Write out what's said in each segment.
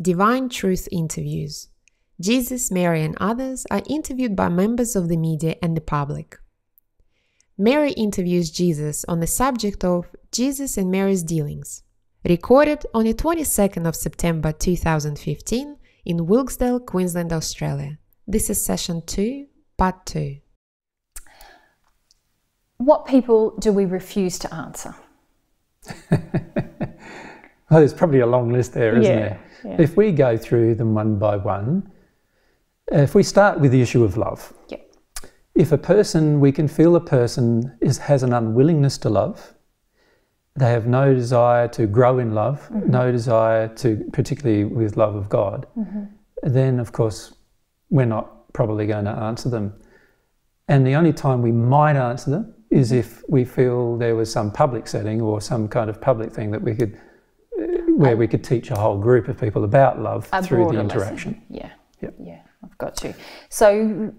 Divine Truth Interviews. Jesus, Mary, and others are interviewed by members of the media and the public. Mary interviews Jesus on the subject of Jesus and Mary's dealings. Recorded on the 22nd of September 2015 in Wilkesdale, Queensland, Australia. This is session 2, part 2. What people do we refuse to answer? well, there's probably a long list there, isn't Yeah, there? Yeah. If we go through them one by one, if we start with the issue of love, Yep. if a person, we can feel a person is, has an unwillingness to love, they have no desire to grow in love, mm-hmm. no desire to, particularly with love of God, mm-hmm. then of course we're not probably going to answer them. And the only time we might answer them is mm-hmm. if we feel there was some public setting or some kind of public thing that we could, where we could teach a whole group of people about love through the interaction. lesson. Yeah. Yep. Yeah, I've got you. So,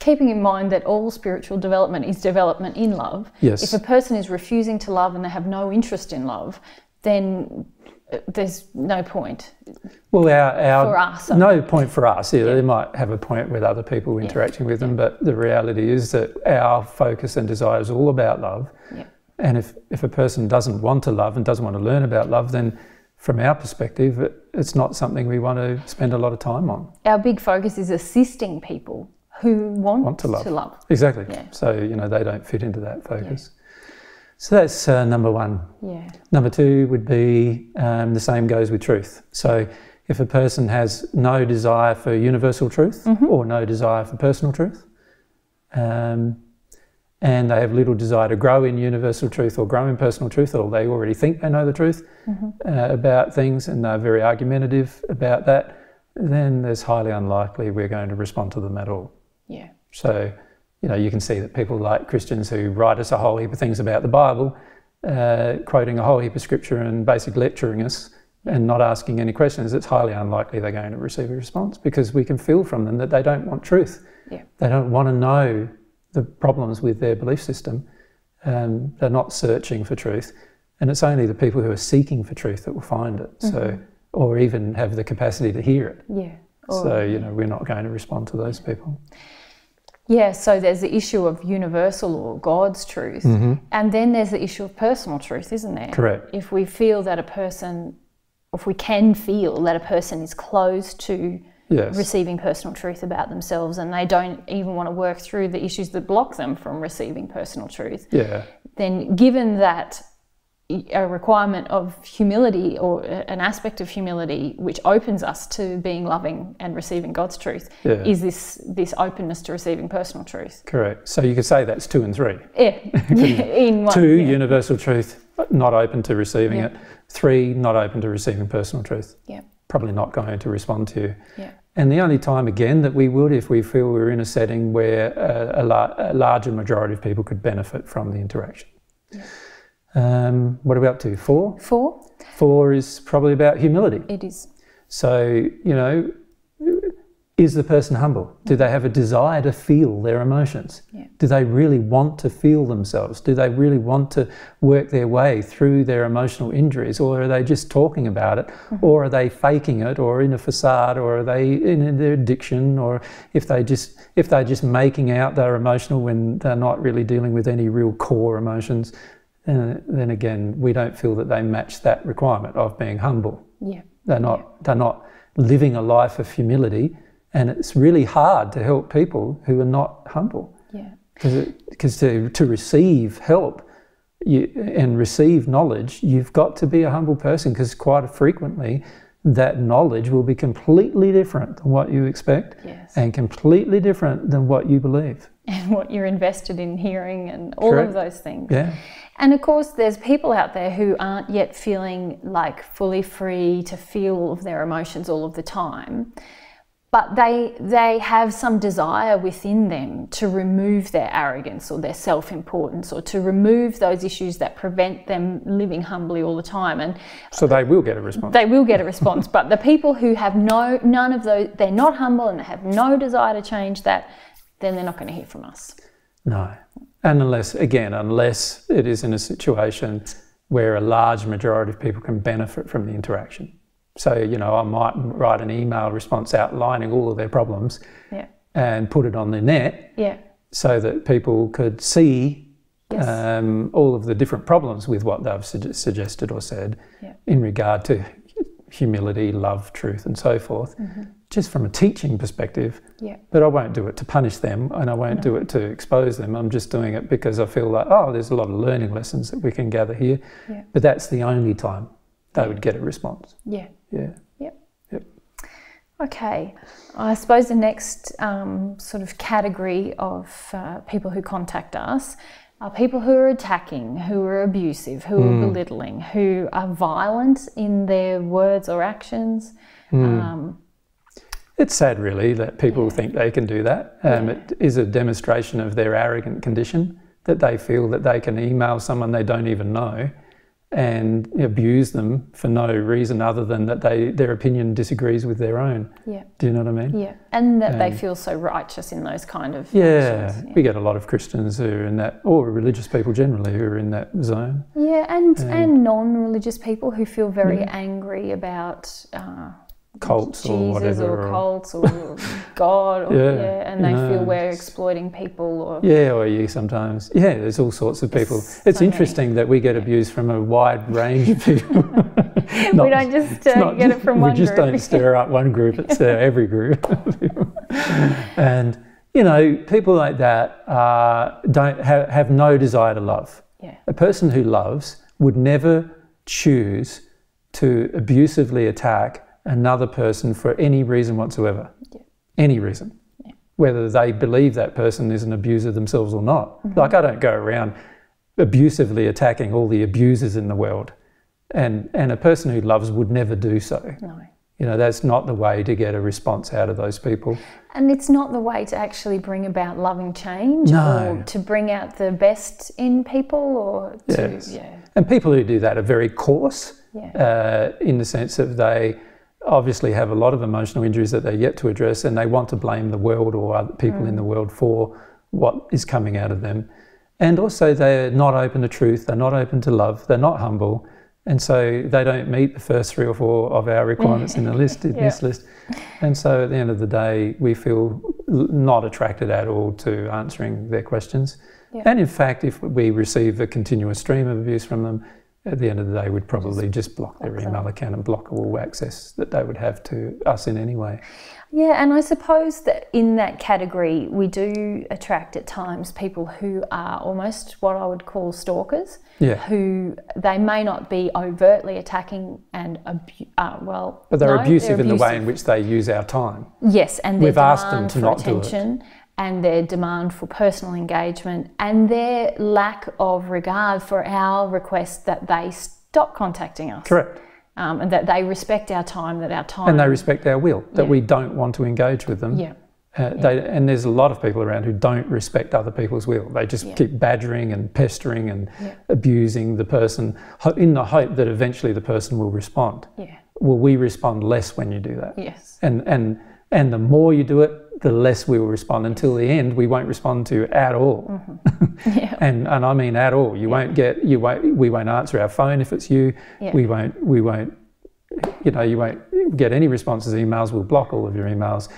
keeping in mind that all spiritual development is development in love, Yes. if a person is refusing to love and they have no interest in love, then uh, there's no point. Well, our, our For us, no point for us. Yeah, they might have a point with other people interacting with them, but the reality is that our focus and desire is all about love. Yeah. And if, if a person doesn't want to love and doesn't want to learn about love, then from our perspective, it, it's not something we want to spend a lot of time on. Our big focus is assisting people who want, Want to love. Exactly. Yeah. So, you know, they don't fit into that focus. So that's uh, number one. Yeah. Number two would be um, the same goes with truth. So if a person has no desire for universal truth or no desire for personal truth, um, and they have little desire to grow in universal truth or grow in personal truth, or they already think they know the truth uh, about things and they're very argumentative about that, then it's highly unlikely we're going to respond to them at all. Yeah. So, you know, you can see that people like Christians who write us a whole heap of things about the Bible, uh, quoting a whole heap of scripture and basically lecturing us and not asking any questions, it's highly unlikely they're going to receive a response because we can feel from them that they don't want truth. Yeah. They don't want to know the problems with their belief system. Um, they're not searching for truth. And it's only the people who are seeking for truth that will find it. So, or even have the capacity to hear it. Yeah. so, you know, we're not going to respond to those people. Yeah, so there's the issue of universal or God's truth, and then there's the issue of personal truth, isn't there? Correct. If we feel that a person, if we can feel that a person is closed to Yes. receiving personal truth about themselves and they don't even want to work through the issues that block them from receiving personal truth, Yeah. then given that a requirement of humility or an aspect of humility which opens us to being loving and receiving God's truth Yeah. is this this openness to receiving personal truth. Correct. So you could say that's two and three. Yeah, in one. Two, yeah. universal truth, not open to receiving Yeah. it. Three, not open to receiving personal truth. Yeah, Probably not going to respond to you. yeah, And the only time again that we would, if we feel we're in a setting where a, a, la- a larger majority of people could benefit from the interaction. Um, what are we up to? Four? Four, Four is probably about humility. it is. So, you know, is the person humble? Do they have a desire to feel their emotions? Yeah. Do they really want to feel themselves? Do they really want to work their way through their emotional injuries? Or are they just talking about it? Mm-hmm. Or are they faking it or in a facade? Or are they in their addiction? Or if they just if they're just making out they're emotional when they're not really dealing with any real core emotions, then, then again, we don't feel that they match that requirement of being humble. Yeah, They're not, they're not living a life of humility. And it's really hard to help people who are not humble. yeah, Because to, to receive help you, and receive knowledge, you've got to be a humble person because quite frequently that knowledge will be completely different than what you expect yes. and completely different than what you believe. And what you're invested in hearing and all Correct. of those things. Yeah. And of course, there's people out there who aren't yet feeling like fully free to feel their emotions all of the time. But they, they have some desire within them to remove their arrogance or their self importance or to remove those issues that prevent them living humbly all the time. And So they will get a response. they will get a response. but the people who have no, none of those, they're not humble and they have no desire to change that, then they're not going to hear from us. No. And unless, again, unless it is in a situation where a large majority of people can benefit from the interaction. So, you know, I might write an email response outlining all of their problems Yeah. and put it on the net Yeah. so that people could see Yes. um, all of the different problems with what they've sug- suggested or said Yeah. in regard to humility, love, truth, and so forth, just from a teaching perspective. Yeah. But I won't do it to punish them and I won't do it to expose them. I'm just doing it because I feel like, oh, there's a lot of learning lessons that we can gather here. Yeah. But that's the only time they would get a response. Yeah. Yeah. Yep. Yep. Okay. I suppose the next um, sort of category of uh, people who contact us are people who are attacking, who are abusive, who are belittling, who are violent in their words or actions. Um, It's sad, really, that people think they can do that. Um, It is a demonstration of their arrogant condition that they feel that they can email someone they don't even know and abuse them for no reason other than that they their opinion disagrees with their own. yeah. Do you know what I mean? Yeah. And that they feel so righteous in those kind of Yeah, actions. we get a lot of Christians who are in that, or religious people generally who are in that zone. Yeah, and and non-religious people who feel very angry about uh, Cults or Jesus whatever, or or- cults or God, or, yeah, Yeah, and they you feel we're exploiting people. Or Yeah, or you sometimes. Yeah, there's all sorts of people. It's so many. interesting that we get abused from a wide range of people. we don't just uh, not- get it from one. we just group. don't stir up one group; it's uh, every group. and you know, people like that uh, don't have, have no desire to love. yeah, A person who loves would never choose to abusively attack another person for any reason whatsoever. Yeah. Any reason. Whether they believe that person is an abuser themselves or not. Mm-hmm. Like, I don't go around abusively attacking all the abusers in the world. And, and a person who loves would never do so. no. You know, that's not the way to get a response out of those people. And it's not the way to actually bring about loving change No. or to bring out the best in people or to, Yes. yeah, And people who do that are very coarse. yeah, uh, in the sense that they obviously have a lot of emotional injuries that they're yet to address and they want to blame the world or other people in the mm. world for what is coming out of them. And also, they're not open to truth, they're not open to love, they're not humble. And so they don't meet the first three or four of our requirements in the list, in this list. And so at the end of the day, we feel not attracted at all to answering their questions. Yeah. And in fact, if we receive a continuous stream of abuse from them, at the end of the day, we'd probably just block their block them. email account and block all access that they would have to us in any way. Yeah, and I suppose that in that category, we do attract at times people who are almost what I would call stalkers, Yeah. who they may not be overtly attacking and abu- uh, well, But they're no, abusive in the way in which they use our time. Yes, and We've asked them to not do it. And their demand for personal engagement and their lack of regard for our request that they stop contacting us. Correct. Um, and that they respect our time, that our time. And they respect our will, that Yeah. we don't want to engage with them. Yeah. Uh, they, and there's a lot of people around who don't respect other people's will. They just Yeah. keep badgering and pestering and Yeah. abusing the person in the hope that eventually the person will respond. Yeah. Well, we respond less when you do that. Yes. And, and, and the more you do it, the less we will respond. Until the end, we won't respond to at all. Mm-hmm. Yeah. and, and I mean at all. You won't get, you won't, we won't answer our phone if it's you. Yeah. We won't, we won't, you know, you won't get any responses emails. We'll block all of your emails.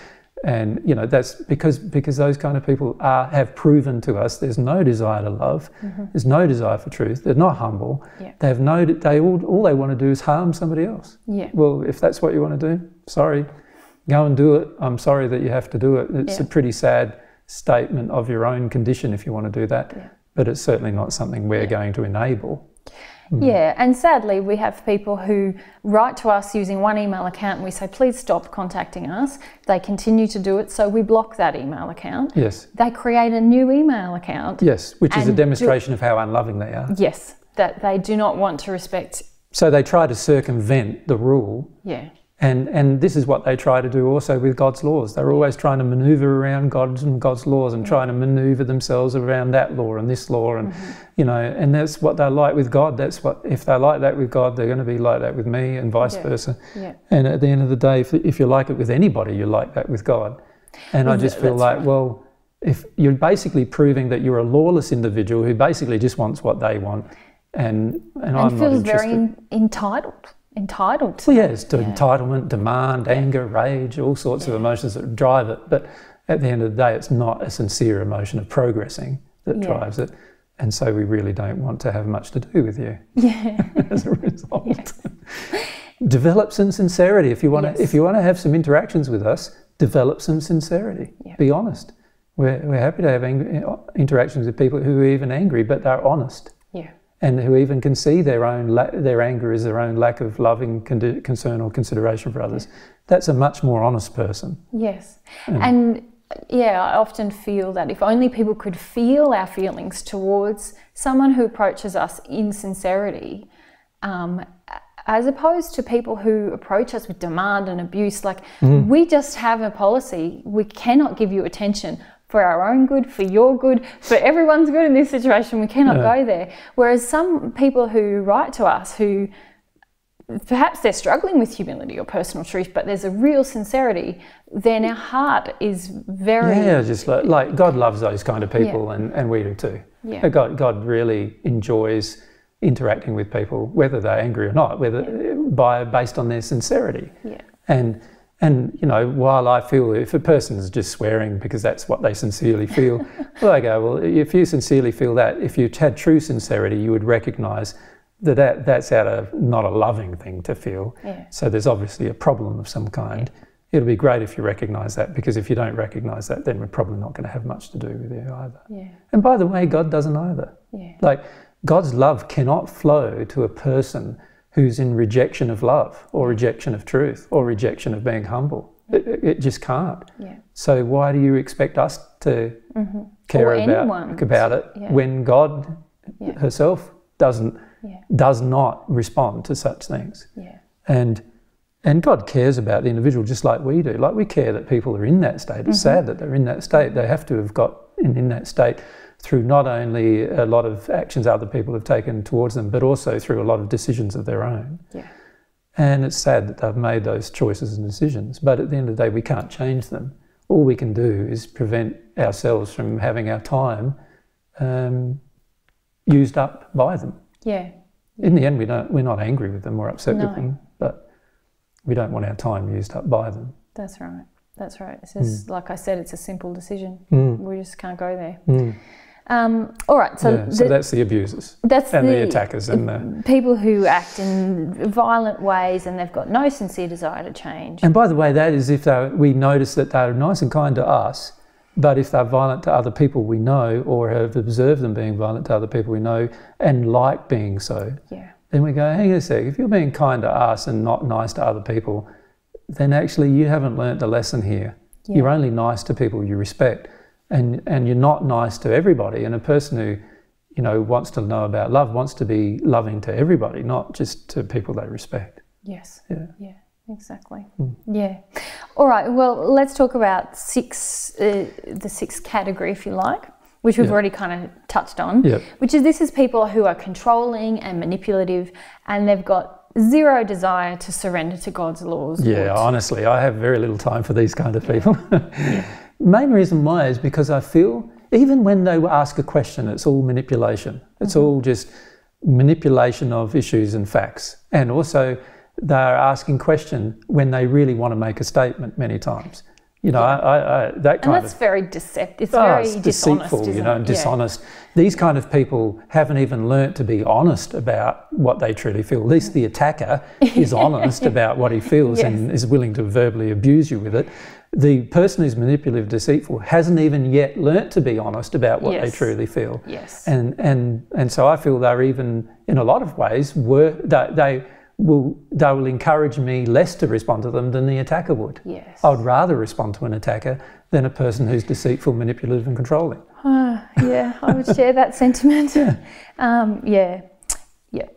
And, you know, that's because, because those kind of people are, have proven to us there's no desire to love. There's no desire for truth. They're not humble. Yeah. They have no, they all, all they want to do is harm somebody else. Yeah. Well, if that's what you want to do, sorry, go and do it. I'm sorry that you have to do it. It's Yeah. a pretty sad statement of your own condition if you want to do that. Yeah. But it's certainly not something we're going to enable. Hmm. Yeah, and sadly, we have people who write to us using one email account and we say, please stop contacting us. They continue to do it, so we block that email account. Yes, They create a new email account. yes, which is a demonstration of how unloving they are. Yes, that they do not want to respect. So they try to circumvent the rule. Yeah, And, and this is what they try to do also with God's laws. They're always trying to maneuver around God's and God's laws and mm-hmm. trying to maneuver themselves around that law and this law. And, mm-hmm. you know, and that's what they're like with God. That's what, if they're like that with God, they're going to be like that with me and vice Yeah. versa. yeah, And at the end of the day, if, if you like it with anybody, you like that with God. And I just feel like, right. well, if you're basically proving that you're a lawless individual who basically just wants what they want, and and, I'm and not feels very en- entitled. Entitled to. Well, yeah, it's to entitlement, demand, anger, rage, all sorts of emotions that drive it. But at the end of the day, it's not a sincere emotion of progressing that Yeah. drives it. And so we really don't want to have much to do with you Yeah. as a result. develop some sincerity. If you want Yes. to, if you want to have some interactions with us, develop some sincerity. Yeah. Be honest. We're, we're happy to have ang- uh, interactions with people who are even angry, but they're honest yeah. And who even can see their own la- their anger as their own lack of loving con- concern or consideration for others. That's a much more honest person. Yes. And yeah, I often feel that if only people could feel our feelings towards someone who approaches us in sincerity, um, as opposed to people who approach us with demand and abuse, like we just have a policy. We cannot give you attention for our own good, for your good, for everyone's good in this situation. We cannot go there. Whereas some people who write to us who perhaps they're struggling with humility or personal truth, but there's a real sincerity, then our heart is very Yeah, just like, like God loves those kind of people, and, and we do too. Yeah. God, God really enjoys interacting with people, whether they're angry or not, whether by based on their sincerity. yeah, And and you know, while I feel if a person is just swearing because that's what they sincerely feel, well, I go, well, if you sincerely feel that, if you had true sincerity, you would recognise that, that that's out of not a loving thing to feel. Yeah. So there's obviously a problem of some kind. It'll be great if you recognise that because if you don't recognise that, then we're probably not going to have much to do with you either. yeah, And by the way, God doesn't either. yeah, Like God's love cannot flow to a person who's in rejection of love or rejection of truth or rejection of being humble. It, it- just can't. yeah, So why do you expect us to mm-hmm. care Or about anyone about it yeah. when God Yeah. herself doesn't does not respond to such things? yeah, And and God cares about the individual just like we do. Like we care that people are in that state. It's mm-hmm. sad that they're in that state. They have to have got in, in that state through not only a lot of actions other people have taken towards them, but also through a lot of decisions of their own. yeah, And it's sad that they've made those choices and decisions. But at the end of the day, we can't change them. All we can do is prevent ourselves from having our time um, used up by them. yeah, In the end, we don't, we're not angry with them or upset No. with them, but we don't want our time used up by them. that's right. That's right. It's just like I said, it's a simple decision. Mm. We just can't go there. Mm. Um, all right, so, yeah, so the- that's the abusers that's and the, the attackers and the. people who act in violent ways and they've got no sincere desire to change. And by the way, that is if they we notice that they're nice and kind to us, but if they're violent to other people we know or have observed them being violent to other people we know and like being so, Yeah, then we go, hang on a sec, if you're being kind to us and not nice to other people, then actually you haven't learnt the lesson here. Yeah. You're only nice to people you respect, and, and you're not nice to everybody. And a person who, you know, wants to know about love wants to be loving to everybody, not just to people they respect. yes, Yeah. yeah, exactly. Hmm. Yeah. All right, well, let's talk about six, uh, the sixth category, if you like, which we've Yeah. already kind of touched on, Yep. which is this is people who are controlling and manipulative and they've got zero desire to surrender to God's laws. Yeah, honestly, I have very little time for these kind of people. Main reason why is because I feel even when they ask a question, it's all manipulation. It's mm-hmm. all just manipulation of issues and facts. And also, they're asking question when they really want to make a statement many times. You know, I, I, I, that and that's of very deceptive. It's Oh, very it's deceitful, you know, and Yeah. dishonest. These kind of people haven't even learnt to be honest about what they truly feel. At least the attacker is honest about what he feels and is willing to verbally abuse you with it. The person who's manipulative, deceitful, hasn't even yet learnt to be honest about what they truly feel. Yes. And and and so I feel they're even in a lot of ways were they, they will they will encourage me less to respond to them than the attacker would. Yes. I would rather respond to an attacker than a person who's deceitful, manipulative, and controlling. Ah, yeah, I would share that sentiment. Yeah. Um, yeah. Yeah.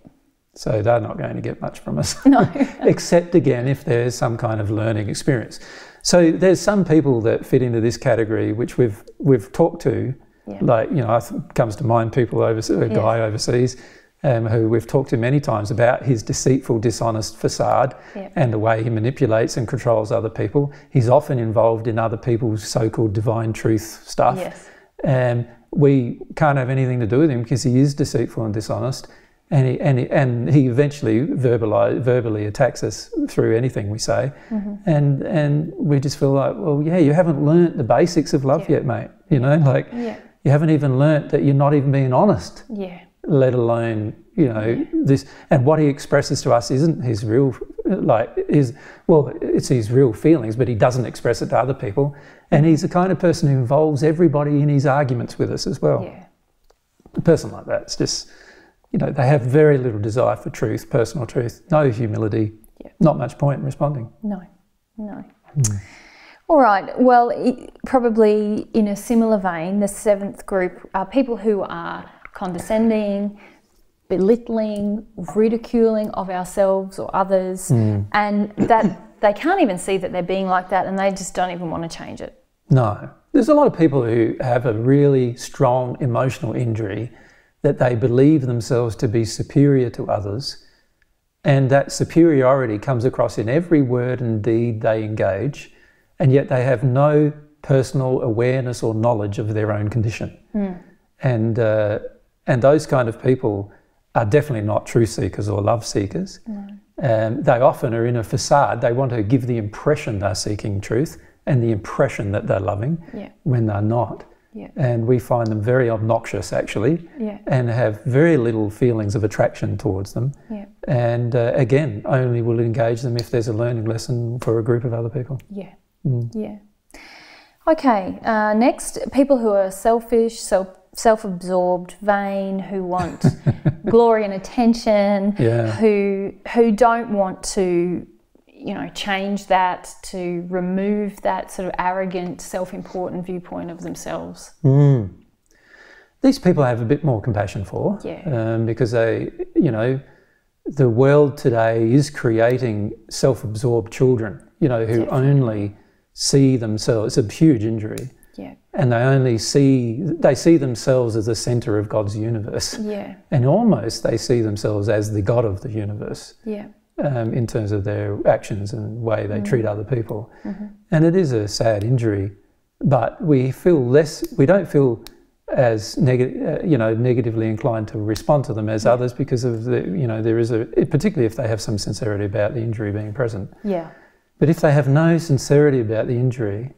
So they're not going to get much from us. No. Except again, if there's some kind of learning experience. So there's some people that fit into this category which we've we've talked to, Yeah. like you know, comes to mind people overseas, a guy overseas. Um, who we've talked to many times about his deceitful, dishonest facade Yeah. and the way he manipulates and controls other people. He's often involved in other people's so called divine truth stuff. Yes. Um, we can't have anything to do with him because he is deceitful and dishonest. And he, and he, and he eventually verbally attacks us through anything we say, Mm-hmm. and and we just feel like, well, yeah, you haven't learnt the basics of love Yeah. yet, mate. You know, like Yeah. you haven't even learnt that you're not even being honest, Yeah. let alone you know this. And what he expresses to us isn't his real, like is well, it's his real feelings, but he doesn't express it to other people. And he's the kind of person who involves everybody in his arguments with us as well Yeah. a person like that, it's just, you know, they have very little desire for truth, personal truth, no humility, Yeah. not much point in responding. No, no. Hmm. All right. Well, i probably in a similar vein, the seventh group are people who are condescending, belittling, ridiculing of ourselves or others, hmm. and that they can't even see that they're being like that, and they just don't even want to change it. No. There's a lot of people who have a really strong emotional injury that they believe themselves to be superior to others, and that superiority comes across in every word and deed they engage, and yet they have no personal awareness or knowledge of their own condition. And, uh, and those kind of people are definitely not truth seekers or love seekers. Um, they often are in a facade. They want to give the impression they're seeking truth and the impression that they're loving Yeah. when they're not. Yeah. And we find them very obnoxious actually Yeah. and have very little feelings of attraction towards them. Yeah. And uh, again, only will engage them if there's a learning lesson for a group of other people. Yeah. Yeah. Okay. Uh, next, people who are selfish, self self-absorbed, vain, who want glory and attention, Yeah. who who don't want to, you know, change that to remove that sort of arrogant, self-important viewpoint of themselves. These people I have a bit more compassion for Yeah. um, because they, you know, the world today is creating self absorbed children, you know, who only see themselves. It's a huge injury. Yeah. And they only see, they see themselves as the center of God's universe. Yeah. And almost they see themselves as the God of the universe Yeah. Um, in terms of their actions and way they Mm. treat other people. Mm-hmm. And it is a sad injury, but we feel less, we don't feel as negative, uh, you know, negatively inclined to respond to them as others because of the, you know, there is a, particularly if they have some sincerity about the injury being present. Yeah. But if they have no sincerity about the injury,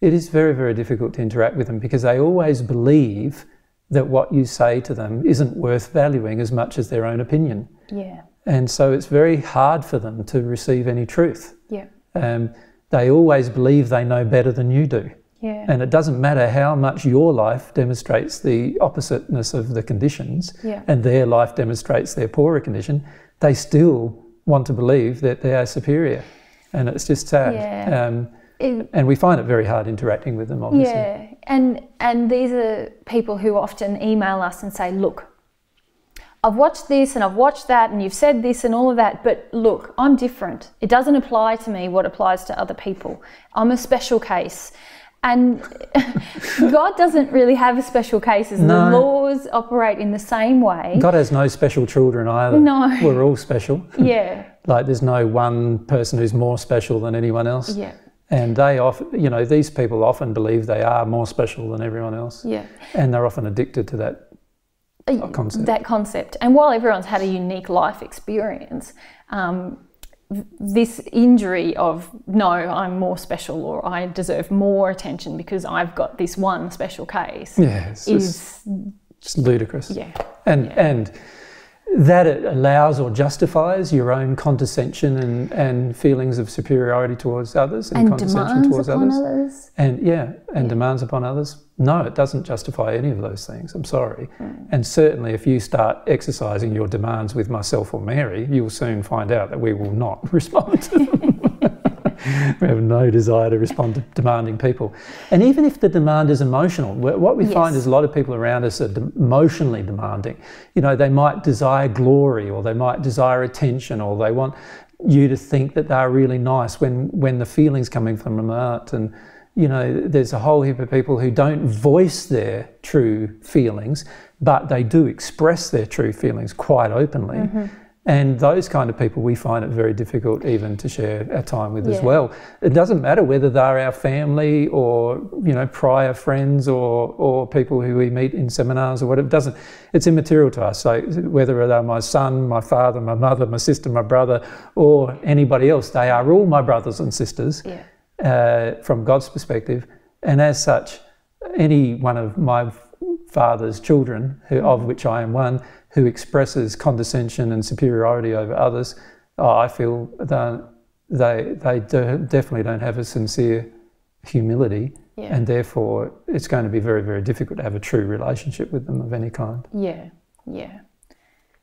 it is very, very difficult to interact with them because they always believe that what you say to them isn't worth valuing as much as their own opinion. Yeah. And so it's very hard for them to receive any truth. Yeah. Um, they always believe they know better than you do. Yeah. And it doesn't matter how much your life demonstrates the oppositeness of the conditions Yeah. and their life demonstrates their poorer condition, they still want to believe that they are superior. And it's just sad. Yeah. Um, It- and we find it very hard interacting with them, obviously. Yeah, and and these are people who often email us and say, "Look, I've watched this and I've watched that, and you've said this and all of that, but look, I'm different. It doesn't apply to me what applies to other people. I'm a special case." And God doesn't really have a special cases. No. The laws operate in the same way. God has no special children either. No. We're all special. Yeah, Like there's no one person who's more special than anyone else. yeah, And they often, you know, these people often believe they are more special than everyone else. yeah. And they're often addicted to that Concept. that concept. And while everyone's had a unique life experience, um, this injury of no, I'm more special or I deserve more attention because I've got this one special case Yeah, it's is just ludicrous. yeah, And yeah. and that it allows or justifies your own condescension and, and feelings of superiority towards others and, and condescension towards upon others. others. And yeah, and demands upon others. No, it doesn't justify any of those things. I'm sorry. Hmm. And certainly, if you start exercising your demands with myself or Mary, you will soon find out that we will not respond to them. we have no desire to respond to demanding people. And even if the demand is emotional, what we find is a lot of people around us are emotionally demanding. You know, they might desire glory or they might desire attention or they want you to think that they're really nice when, when the feelings coming from them aren't. And, you know, there's a whole heap of people who don't voice their true feelings, but they do express their true feelings quite openly. Mm-hmm. And those kind of people, we find it very difficult even to share our time with as well. It doesn't matter whether they're our family or you know prior friends or or people who we meet in seminars or whatever. It doesn't. It's immaterial to us. So whether they're my son, my father, my mother, my sister, my brother, or anybody else, they are all my brothers and sisters Yeah. Uh, from God's perspective. And as such, any one of my father's children, who, of which I am one, who expresses condescension and superiority over others, oh, I feel that they, they de- definitely don't have a sincere humility. Yeah. And therefore, it's going to be very, very difficult to have a true relationship with them of any kind. Yeah, yeah.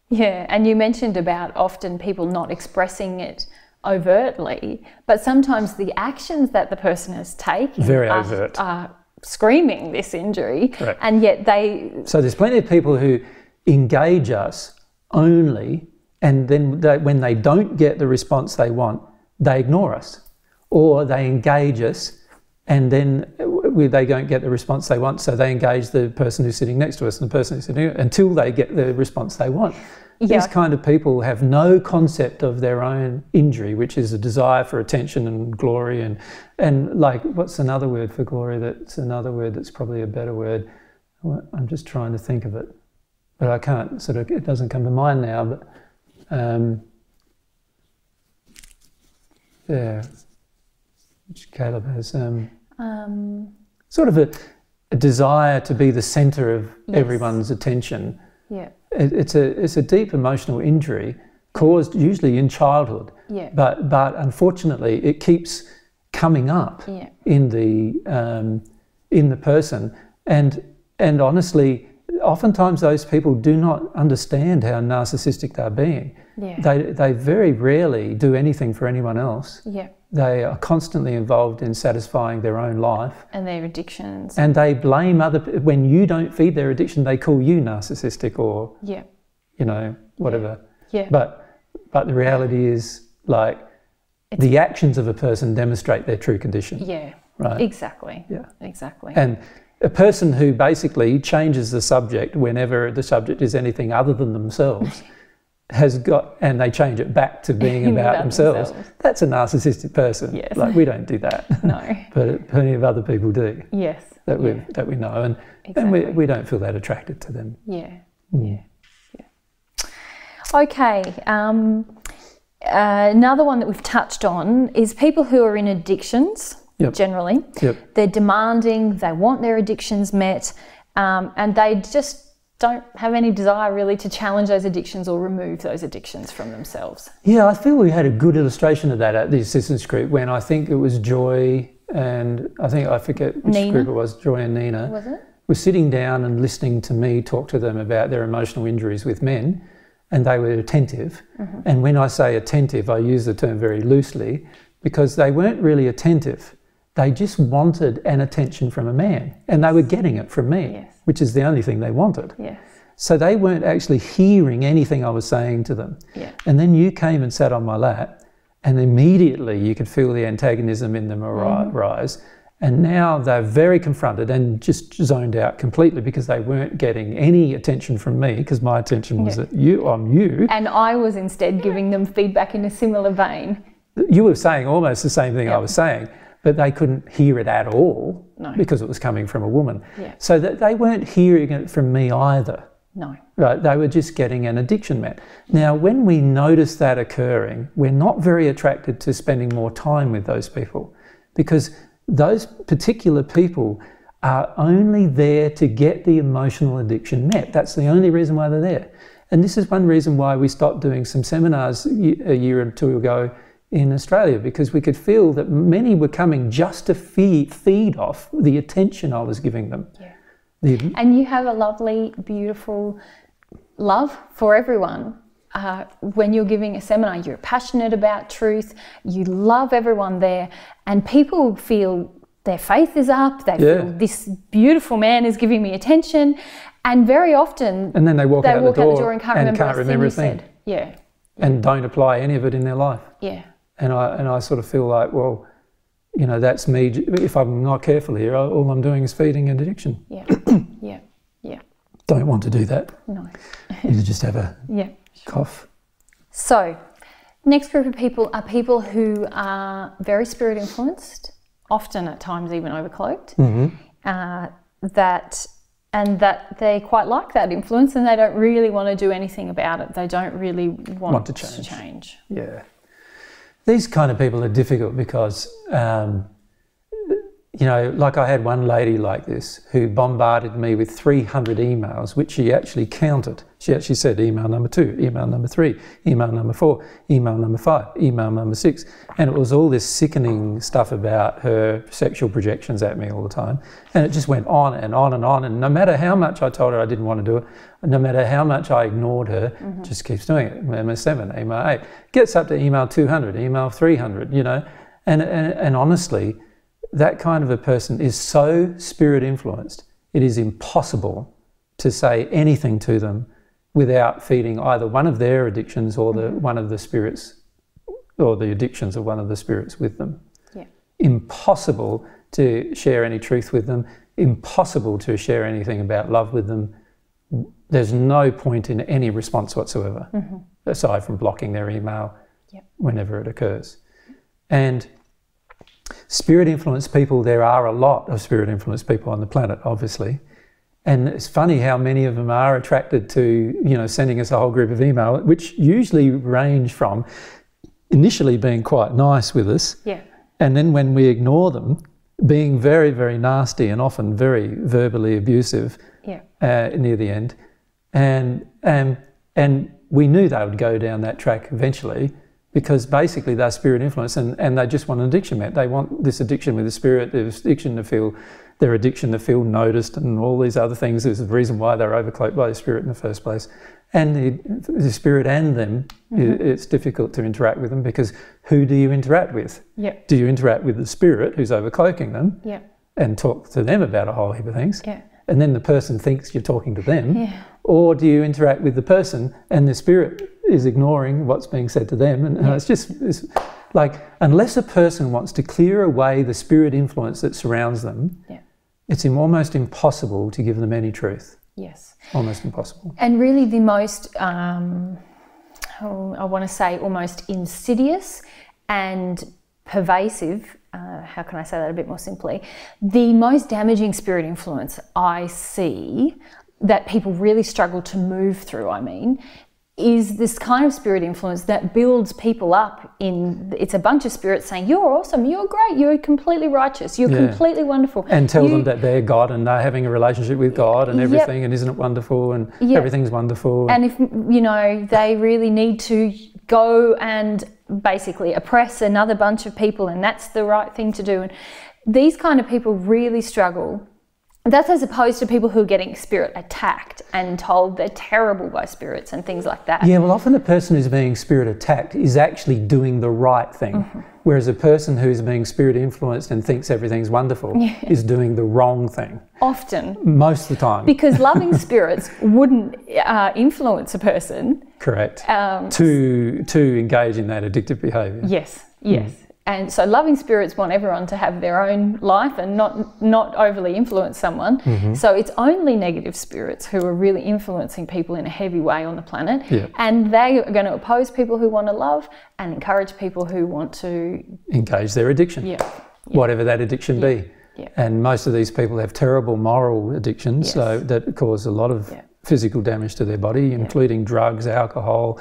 Yeah, and you mentioned about often people not expressing it overtly, but sometimes the actions that the person is taking Very are, overt. are screaming this injury, Correct. and yet they So there's plenty of people who engage us only, and then they, when they don't get the response they want, they ignore us, or they engage us, and then they don't get the response they want, so they engage the person who's sitting next to us and the person who's sitting until they get the response they want. Yeah. These kind of people have no concept of their own injury, which is a desire for attention and glory, and and like what's another word for glory? That's another word that's probably a better word. I'm just trying to think of it, but I can't. Sort of, it doesn't come to mind now. But um, yeah, which Caleb has um, um, sort of a, a desire to be the centre of Yes. everyone's attention. yeah, it's a it's a deep emotional injury caused usually in childhood, yeah, but but unfortunately it keeps coming up yeah, in the um, in the person, and and honestly, oftentimes those people do not understand how narcissistic they're being. yeah, They they very rarely do anything for anyone else. yeah, They are constantly involved in satisfying their own life, and their addictions, and they blame other. When you don't feed their addiction, they call you narcissistic or yeah, you know whatever. yeah, But but the reality is like the actions of a person demonstrate their true condition, yeah, right? exactly, Yeah. exactly, And a person who basically changes the subject whenever the subject is anything other than themselves has got, and they change it back to being about, About themselves, themselves. That's a narcissistic person. Yes. Like we don't do that, no, but plenty of other people do yes, that we yeah, that we know, and and we, we don't feel that attracted to them. yeah, Mm. Yeah. Yeah. Okay. Um, uh, another one that we've touched on is people who are in addictions. Yep. Generally, Yep. they're demanding. They want their addictions met, um, and they just don't have any desire really to challenge those addictions or remove those addictions from themselves. Yeah, I feel we had a good illustration of that at the assistance group when I think it was Joy and I think I forget which Nina? group it was, Joy and Nina. Was it? were sitting down and listening to me talk to them about their emotional injuries with men, and they were attentive. Mm-hmm. And when I say attentive, I use the term very loosely because they weren't really attentive. They just wanted an attention from a man, and they were getting it from me, Yes. which is the only thing they wanted. Yes. So they weren't actually hearing anything I was saying to them. Yeah. And then you came and sat on my lap, and immediately you could feel the antagonism in them ari- mm-hmm. rise. And now they're very confronted and just zoned out completely because they weren't getting any attention from me because my attention was Yeah. at you, on you. And I was instead giving them feedback in a similar vein. You were saying almost the same thing I was saying, but they couldn't hear it at all No. because it was coming from a woman. Yeah. So that they weren't hearing it from me either. No. Right, they were just getting an addiction met. Now, when we notice that occurring, we're not very attracted to spending more time with those people because those particular people are only there to get the emotional addiction met. That's the only reason why they're there. And this is one reason why we stopped doing some seminars a year or two ago in Australia because we could feel that many were coming just to feed, feed off the attention I was giving them. Yeah. The, And you have a lovely, beautiful love for everyone. Uh, when you're giving a seminar, you're passionate about truth, you love everyone there, and people feel their faith is up, they Yeah. feel this beautiful man is giving me attention, and very often and then they walk, they out, walk the out door the door and can't remember, can't a remember a thing you thing. said. Yeah, and don't apply any of it in their life. yeah, And I and I sort of feel like, well, you know, that's me. If I'm not careful here, all I'm doing is feeding an addiction. yeah, yeah, yeah. Don't want to do that. No, You just have a yeah. cough. So, next group of people are people who are very spirit influenced, often at times even overcloaked. Uh, that and that they quite like that influence and they don't really want to do anything about it. They don't really want, Want to to change. change. Yeah. These kind of people are difficult because, um, you know, like I had one lady like this who bombarded me with 300 emails, which she actually counted. She actually said email number two, email number three, email number four, email number five, email number six. And it was all this sickening stuff about her sexual projections at me all the time. And it just went on and on and on. And no matter how much I told her I didn't want to do it, no matter how much I ignored her, mm-hmm. just keeps doing it. Email seven, email eight, gets up to email 200, email 300, you know. And, and, and honestly, that kind of a person is so spirit influenced, it is impossible to say anything to them without feeding either one of their addictions or the mm-hmm. one of the spirits or the addictions of one of the spirits with them. Yeah. Impossible to share any truth with them, impossible to share anything about love with them. There's no point in any response whatsoever, mm-hmm. aside from blocking their email Yep. whenever it occurs. And spirit influenced people, there are a lot of spirit influenced people on the planet, obviously. And it's funny how many of them are attracted to, you know, sending us a whole group of email, which usually range from initially being quite nice with us, Yeah. and then when we ignore them, being very, very nasty and often very verbally abusive Yeah. uh, near the end. And, um, and we knew they would go down that track eventually because basically they're spirit influenced and, and they just want an addiction met. They want this addiction with the spirit, this addiction to feel, their addiction to feel noticed and all these other things. There's a reason why they're overcloaked by the spirit in the first place. And the, the spirit and them, i mm-hmm. it's difficult to interact with them because who do you interact with? Yeah. Do you interact with the spirit who's overcloaking them Yeah. and talk to them about a whole heap of things? Yeah. and then the person thinks you're talking to them? Yeah. Or do you interact with the person and the spirit is ignoring what's being said to them? And uh, it's just it's like, unless a person wants to clear away the spirit influence that surrounds them, Yeah. it's almost impossible to give them any truth. Yes. Almost impossible. And really, the most, um, oh, I want to say, almost insidious and pervasive. Uh, how can I say that a bit more simply? The most damaging spirit influence I see that people really struggle to move through, I mean, is this kind of spirit influence that builds people up in it's a bunch of spirits saying you're awesome you're great you're completely righteous you're Yeah. completely wonderful And tell You- them that they're God and they're having a relationship with God and Yep. everything, and isn't it wonderful? And Yep. everything's wonderful. and if you know they really need to go and basically oppress another bunch of people and that's the right thing to do and these kind of people really struggle that's as opposed to people who are getting spirit attacked and told they're terrible by spirits and things like that Yeah, well, often the person who's being spirit attacked is actually doing the right thing, Mm-hmm. whereas a person who's being spirit influenced and thinks everything's wonderful is doing the wrong thing often most of the time. because loving spirits wouldn't uh, influence a person Correct. um, to to engage in that addictive behaviour. Yes, yes. And so loving spirits want everyone to have their own life and not not overly influence someone. Mm-hmm. So it's only negative spirits who are really influencing people in a heavy way on the planet. Yeah. And they are going to oppose people who want to love and encourage people who want to Engage their addiction, yeah. whatever that addiction be. Yeah. And most of these people have terrible moral addictions, so that cause a lot of physical damage to their body, including drugs, alcohol,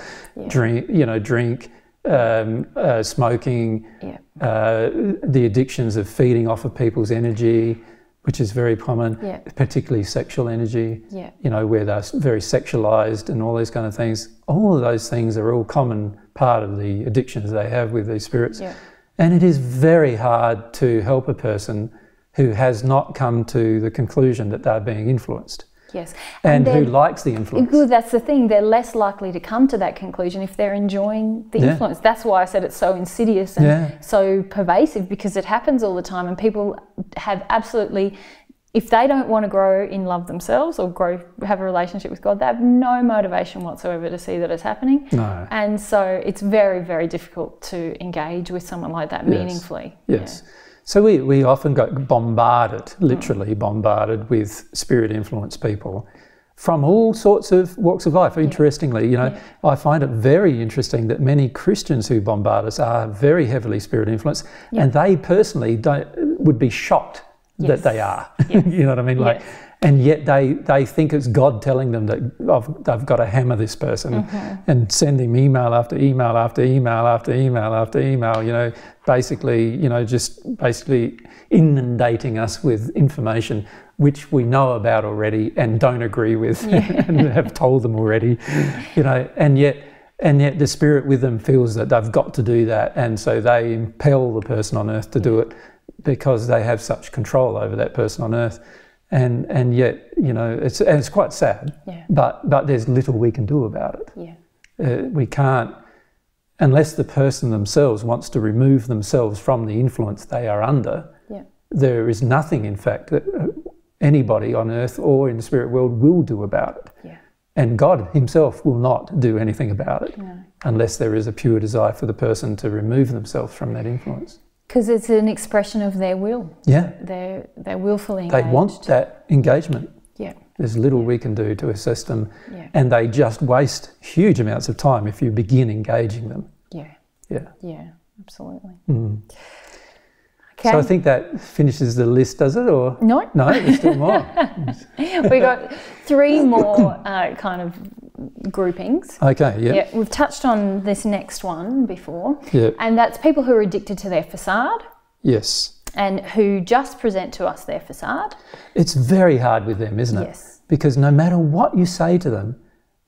drink, you know, drink, um, uh, smoking, Yeah. uh, the addictions of feeding off of people's energy, which is very common, Yeah. particularly sexual energy. Yeah. You know, where they're very sexualized and all these kind of things. All of those things are all common part of the addictions they have with these spirits. And it is very hard to help a person who has not come to the conclusion that they're being influenced Yes. and, who likes the influence. Good, that's the thing. They're less likely to come to that conclusion if they're enjoying the Yeah. influence. That's why I said it's so insidious and Yeah. so pervasive because it happens all the time, and people have absolutely. If they don't want to grow in love themselves or grow have a relationship with God, they have no motivation whatsoever to see that it's happening. No. And so it's very, very difficult to engage with someone like that meaningfully. Yes. So we, we often got bombarded, literally mm. bombarded with spirit influenced people. from all sorts of walks of life. Interestingly, you know, I find it very interesting that many Christians who bombard us are very heavily spirit influenced, and they personally don't would be shocked Yes. that they are. you know what I mean? Like, Yes. And yet they they think it's God telling them that I've, they've got to hammer this person Mm-hmm. and send him email after email after email after email after email. You know, basically, you know, just basically inundating us with information which we know about already and don't agree with and have told them already. You know, and yet. And yet, the spirit with them feels that they've got to do that, and so they impel the person on earth to do it because they have such control over that person on earth. And and yet, you know, it's and it's quite sad. Yeah. But but there's little we can do about it. Yeah. Uh, we can't unless the person themselves wants to remove themselves from the influence they are under. Yeah. There is nothing, in fact, that uh, anybody on earth or in the spirit world will do about it. Yeah. And God Himself will not do anything about it No. unless there is a pure desire for the person to remove themselves from that influence. Because it's an expression of their will. Yeah, They're they're willfully they want that engagement. Yeah. There's little we can do to assist them, Yeah. and they just waste huge amounts of time if you begin engaging them. Yeah. Yeah. Yeah. Absolutely. Mm. Okay. So I think that finishes the list, does it? Or no, no, there's still more. we got three more uh, kind of groupings. Okay, yeah, Yeah, we've touched on this next one before, yeah, and that's people who are addicted to their facade yes. and who just present to us their facade. It's very hard with them, isn't it? Yes. Because no matter what you say to them,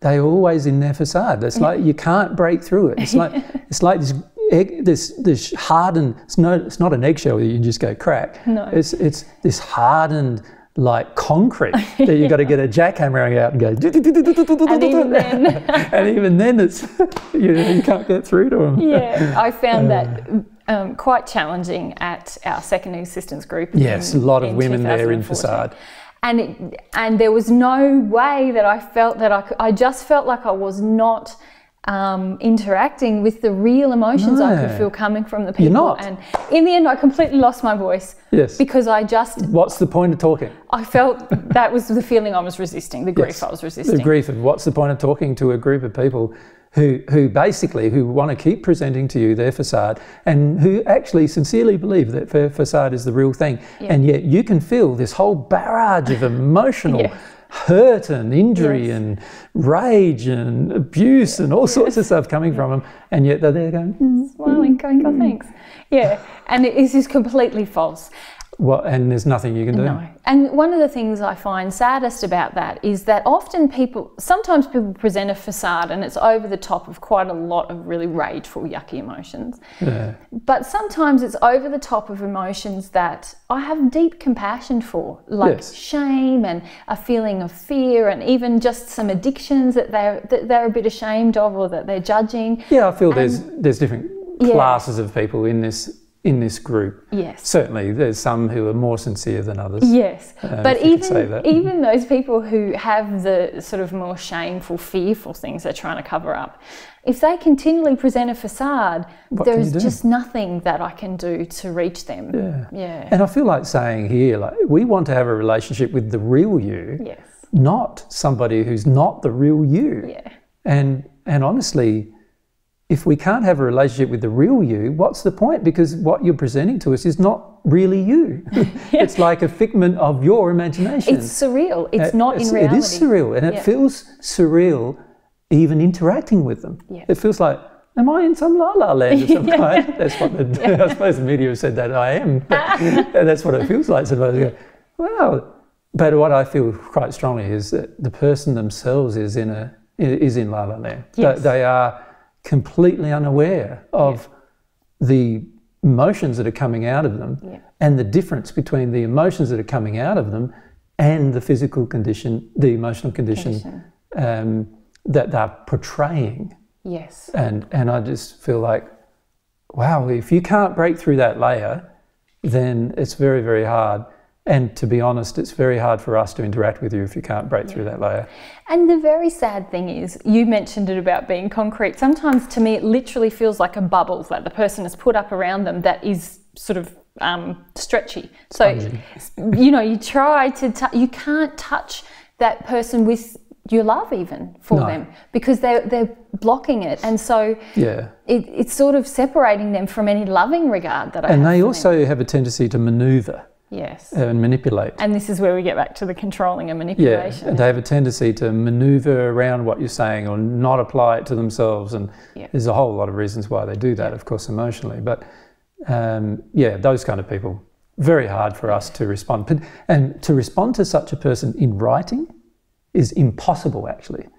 they're always in their facade. It's like you can't break through it. It's like it's like this egg, this this hardened. It's no, it's not an eggshell that you can just go crack. No. It's it's this hardened like concrete that you've got to get a jackhammer out and go. And even then, and even then, it's you, know, you can't get through to them. yeah, I found that um, quite challenging at our secondary assistance group. Yes, in- a lot of women there in facade. and it, and there was no way that I felt that I could, I just felt like I was not um, interacting with the real emotions I could feel coming from the people. not. And in the end, I completely lost my voice Yes. because I just What's the point of talking? I felt that was the feeling I was resisting, the grief Yes. I was resisting. The grief of what's the point of talking to a group of people who, who basically who want to keep presenting to you their facade and who actually sincerely believe that their facade is the real thing, and yet you can feel this whole barrage of emotional. Yes. Hurt and injury Yes. and rage and abuse and all sorts of stuff coming from them, and yet they're there going, "Hmm, Smiling, going, "God, thanks." Yeah, and it is completely false. "Well," and there's nothing you can do. No. And one of the things I find saddest about that is that often people, sometimes people present a facade and it's over the top of quite a lot of really rageful, yucky emotions. Yeah. But sometimes it's over the top of emotions that I have deep compassion for, like Yes. shame and a feeling of fear, and even just some addictions that they're that they're a bit ashamed of or that they're judging. Yeah, I feel there's there's different Yeah. classes of people in this in this group. Yes. Certainly, there's some who are more sincere than others. Yes, Uh, but if you could say even even those people who have the sort of more shameful, fearful things they're trying to cover up, if they continually present a facade, What there is just nothing that I can do to reach them. Yeah. Yeah. And I feel like saying here, like we want to have a relationship with the real you, yes. not somebody who's not the real you. Yeah. And and honestly, if we can't have a relationship with the real you, what's the point? Because what you're presenting to us is not really you. It's like a figment of your imagination. It's surreal. It's Uh, not in reality. It is surreal, and it feels surreal even interacting with them. Yeah. It feels like, am I in some la la land of some kind? That's what the, I suppose the media said that I am. But that's what it feels like. Sometimes wow. But what I feel quite strongly is that the person themselves is in a is in la la land. They- They are completely unaware of the emotions that are coming out of them Yeah. and the difference between the emotions that are coming out of them and the physical condition, the emotional condition, Condition. Um, that they're portraying. Yes. And, and I just feel like, wow, if you can't break through that layer, then it's very, very hard. And to be honest, it's very hard for us to interact with you if you can't break through that layer. And the very sad thing is, you mentioned it about being concrete. Sometimes to me, it literally feels like a bubble that the person has put up around them that is sort of um, stretchy. So, Spongy. you know, you try to, you can't touch that person with your love even for No. them because they're they're blocking it, and so Yeah. it, it's sort of separating them from any loving regard that I And they for them. also have a tendency to maneuver yes, and manipulate. and this is where we get back to the controlling and Yeah, manipulation. and they have a tendency to maneuver around what you're saying or not apply it to themselves. And Yeah. there's a whole lot of reasons why they do that, of course, emotionally. But um, yeah, those kind of people, very hard for us to respond. And to respond to such a person in writing is impossible, actually, Yeah.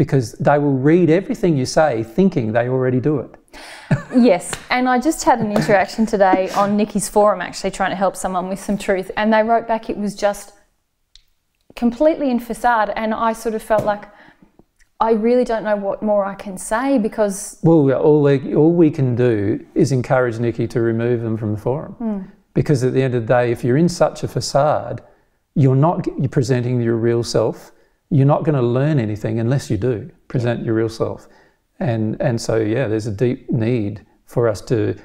Because they will read everything you say thinking they already do it. Yes, and I just had an interaction today on Nikki's forum actually trying to help someone with some truth, and they wrote back it was just completely in facade, and I sort of felt like I really don't know what more I can say because Well, all, they, all we can do is encourage Nikki to remove them from the forum. Hmm. Because at the end of the day, if you're in such a facade, you're not you're presenting your real self. You're not going to learn anything unless you do present your real self. And, and so, yeah, there's a deep need for us to,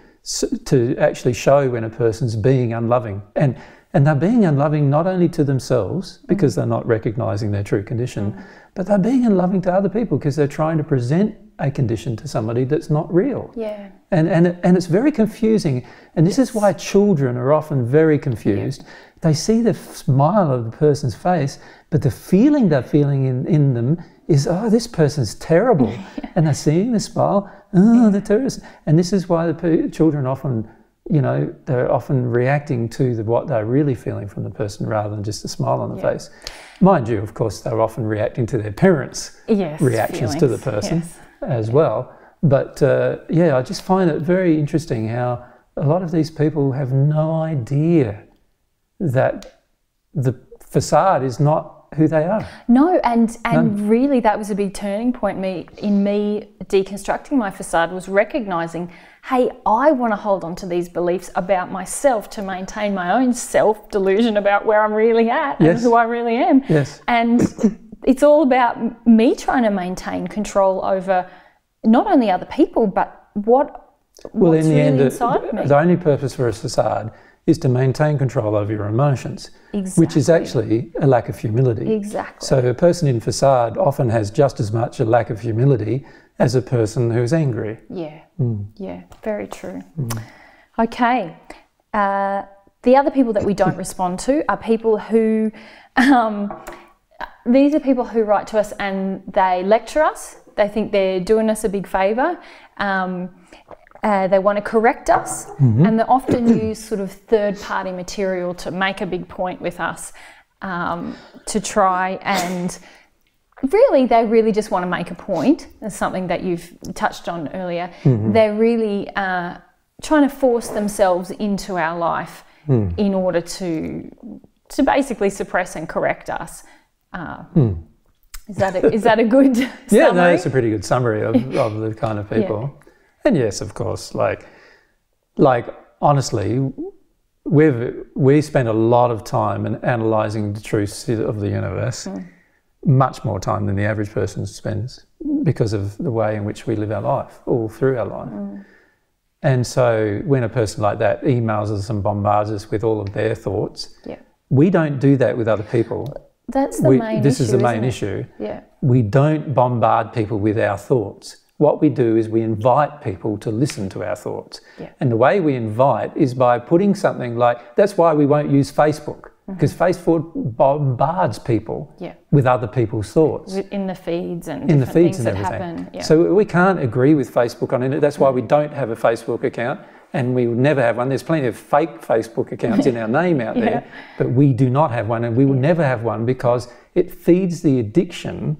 to actually show when a person's being unloving. And, and they're being unloving not only to themselves, because mm-hmm. they're not recognizing their true condition, mm-hmm. but they're being unloving to other people because they're trying to present a condition to somebody that's not real. yeah, And, and, and it's very confusing. And this is why children are often very confused. They see the smile of the person's face, but the feeling they're feeling in, in them is, oh, this person's terrible. And they're seeing the smile, oh, the terrorist. And this is why the children often, you know, they're often reacting to the, what they're really feeling from the person rather than just a smile on the Yeah. face. Mind you, of course, they're often reacting to their parents' yes, reactions to the person yes. as well. But uh, yeah, I just find it very interesting how a lot of these people have no idea that the facade is not who they are. No, and and really that was a big turning point me in me deconstructing my facade was recognizing, hey, I want to hold on to these beliefs about myself to maintain my own self delusion about where I'm really at Yes. and who I really am. Yes. And it's all about me trying to maintain control over not only other people but what Well, what's in the really end, the only purpose for a facade is to maintain control over your emotions, which is actually a lack of humility. Exactly. So a person in facade often has just as much a lack of humility as a person who's angry. Yeah, Mm. yeah, very true. Okay. Uh, the other people that we don't respond to are people who, um, these are people who write to us and they lecture us. They think they're doing us a big favour. Um, uh, they want to correct us, and they often use sort of third party material to make a big point with us um, to try and really they really just want to make a point. That's something that you've touched on earlier. They're really uh, trying to force themselves into our life in order to to basically suppress and correct us. Uh, is that a, is that a good Yeah, no, that's a pretty good summary of, of the kind of people. And yes, of course, like, like honestly, we've we spend a lot of time in analysing the truths of the universe, hmm. much more time than the average person spends because of the way in which we live our life, all through our life. Hmm. And so, when a person like that emails us and bombards us with all of their thoughts, yeah. we don't do that with other people. that's the We, main this issue is the main issue. Yeah. We don't bombard people with our thoughts. What we do is we invite people to listen to our thoughts. Yeah. And the way we invite is by putting something like that's why we won't use Facebook because Facebook bombards people Mm-hmm. Yeah. with other people's thoughts in the feeds and in the feeds and that everything. happen yeah So we can't agree with Facebook on it. That's why we don't have a Facebook account and we will never have one. There's plenty of fake Facebook accounts in our name out there, but we do not have one and we will never have one because it feeds the addiction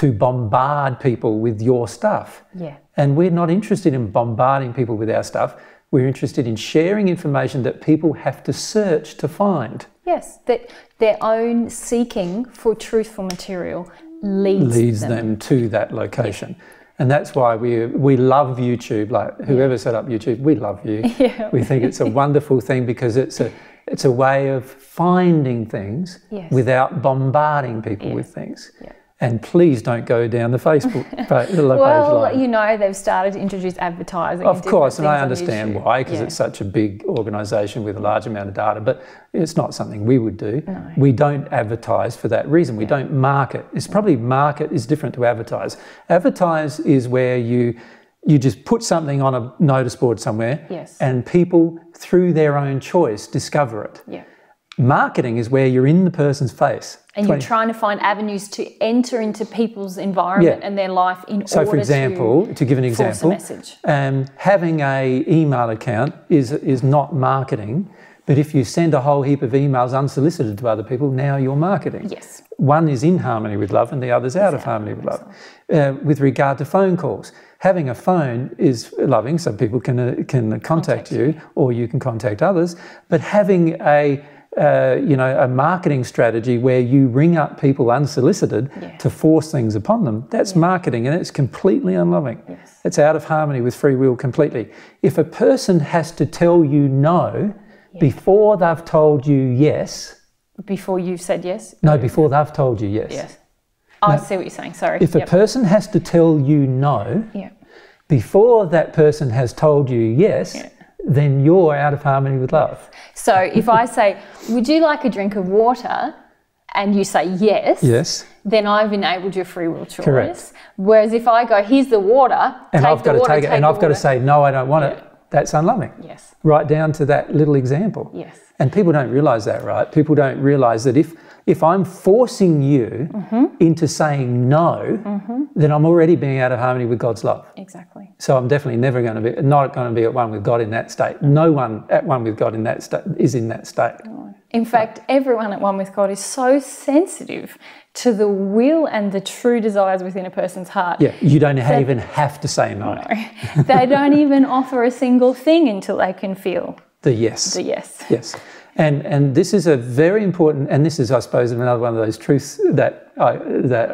to bombard people with your stuff. yeah And we're not interested in bombarding people with our stuff. We're interested in sharing information that people have to search to find. Yes, that their own seeking for truthful material leads, leads them. them. to that location. And that's why we we love YouTube. Like whoever set up YouTube, we love you. Yeah. We think it's a wonderful thing because it's a it's a way of finding things Yes. without bombarding people with things. Yeah. And please don't go down the Facebook page, the page Well, line. you know, they've started to introduce advertising. Of course, and I understand why, because Yeah. it's such a big organisation with a large amount of data, but it's not something we would do. We don't advertise for that reason. We don't market. It's probably market is different to advertise. Advertise is where you you just put something on a notice board somewhere Yes. and people through their own choice discover it. Yeah. Marketing is where you're in the person's face. And you're trying to find avenues to enter into people's environment Yeah. and their life in So, order for example, to, give an example, message. um, having a email account is is not marketing. But if you send a whole heap of emails unsolicited to other people, now you're marketing. yes, One is in harmony with love, and the other's out of harmony with love. Uh, with regard to phone calls, having a phone is loving, so people can uh, can contact you, or you can contact others. But having a uh, you know, a marketing strategy where you ring up people unsolicited to force things upon them. That's marketing and it's completely unloving. Yes. It's out of harmony with free will completely. If a person has to tell you no before they've told you yes, before you've said yes. no, before they've told you yes. Yes. I see what you're saying. Sorry. If a person has to tell you no yeah. before that person has told you yes, Yeah. Then you're out of harmony with love. So if I say, "Would you like a drink of water?" and you say yes, Yes. then I've enabled your free will choice. Correct. Whereas if I go, "Here's the water," And take I've got the to take it and I've got to say no, I don't want it. That's unloving. yes, Right down to that little example. yes, And people don't realize that, right? People don't realize that if if I'm forcing you Mm-hmm. into saying no, then I'm already being out of harmony with God's love. exactly. So I'm definitely never going to be not going to be at one with God in that state. No one at one with God in that state is in that state. In fact, everyone at one with God is so sensitive to the will and the true desires within a person's heart. Yeah, you don't even have to say no. they don't even offer a single thing until they can feel The yes. the yes. Yes. And and this is a very important, and this is, I suppose, another one of those truths that I, that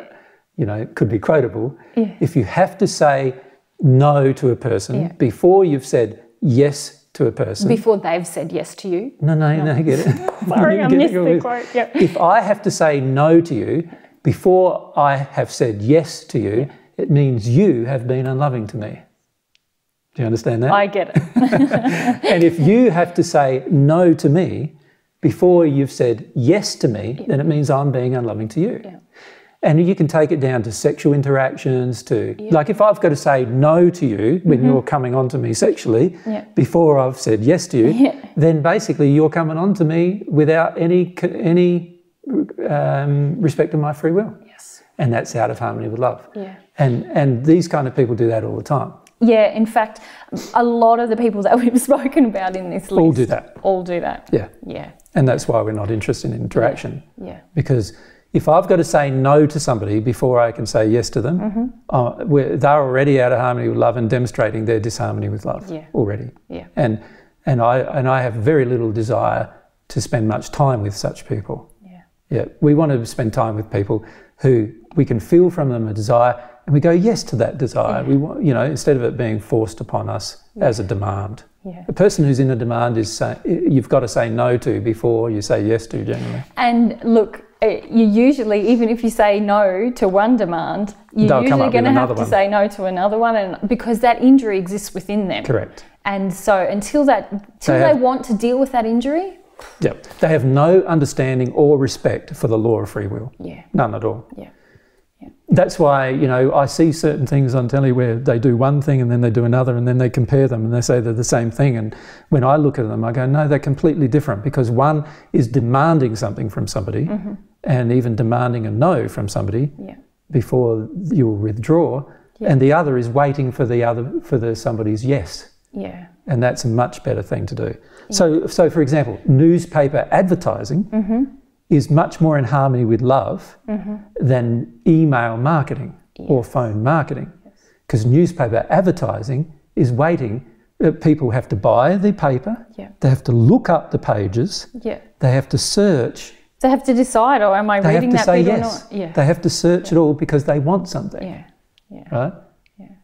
you know could be quotable. Yeah. If you have to say no to a person Yeah. before you've said yes to a person, Before they've said yes to you. no, no, no, get it. Sorry, I get it, missed the quote. Yep. If I have to say no to you before I have said yes to you, it means you have been unloving to me. Do you understand that? I get it. And if you have to say no to me before you've said yes to me, then it means I'm being unloving to you. Yeah. And you can take it down to sexual interactions, to like if I've got to say no to you when you're coming on to me sexually. Yeah. before I've said yes to you, Yeah. then basically you're coming on to me without any any um, respect of my free will, yes. and that's out of harmony with love. Yeah. And and these kind of people do that all the time. Yeah, in fact, a lot of the people that we've spoken about in this list All do that. All do that. Yeah. Yeah. And that's why we're not interested in interaction. Yeah. Because if I've got to say no to somebody before I can say yes to them, Mm-hmm. uh, we're, they're already out of harmony with love and demonstrating their disharmony with love Yeah. already. Yeah. And and I and I have very little desire to spend much time with such people. Yeah. Yeah, we want to spend time with people who we can feel from them a desire, and we go yes to that desire. We want, you know, instead of it being forced upon us as a demand. Yeah. A person who's in a demand is say, you've got to say no to before you say yes to generally. And look, Eh, you usually, even if you say no to one demand, you're They'll usually going to have to one. say no to another one, and because that injury exists within them. Correct. And so until that, until They they, have- want to deal with that injury, Yep. They have no understanding or respect for the law of free will. yeah, None at all. yeah, That's why, you know, I see certain things on telly where they do one thing and then they do another and then they compare them and they say they're the same thing. And when I look at them, I go, no, they're completely different because one is demanding something from somebody mm-hmm. and even demanding a no from somebody yeah, before you'll withdraw. And the other is waiting for the other, for the somebody's yes. yeah, And that's a much better thing to do. So, so for example, newspaper advertising mm-hmm. Is much more in harmony with love than email marketing or phone marketing. Because newspaper advertising is waiting. uh, People have to buy the paper, Yeah. they have to look up the pages, yeah. they have to search, They have to decide, or am I they reading to that say bit yes. or not? Yeah, They have to search it all because they want something yeah, yeah. right?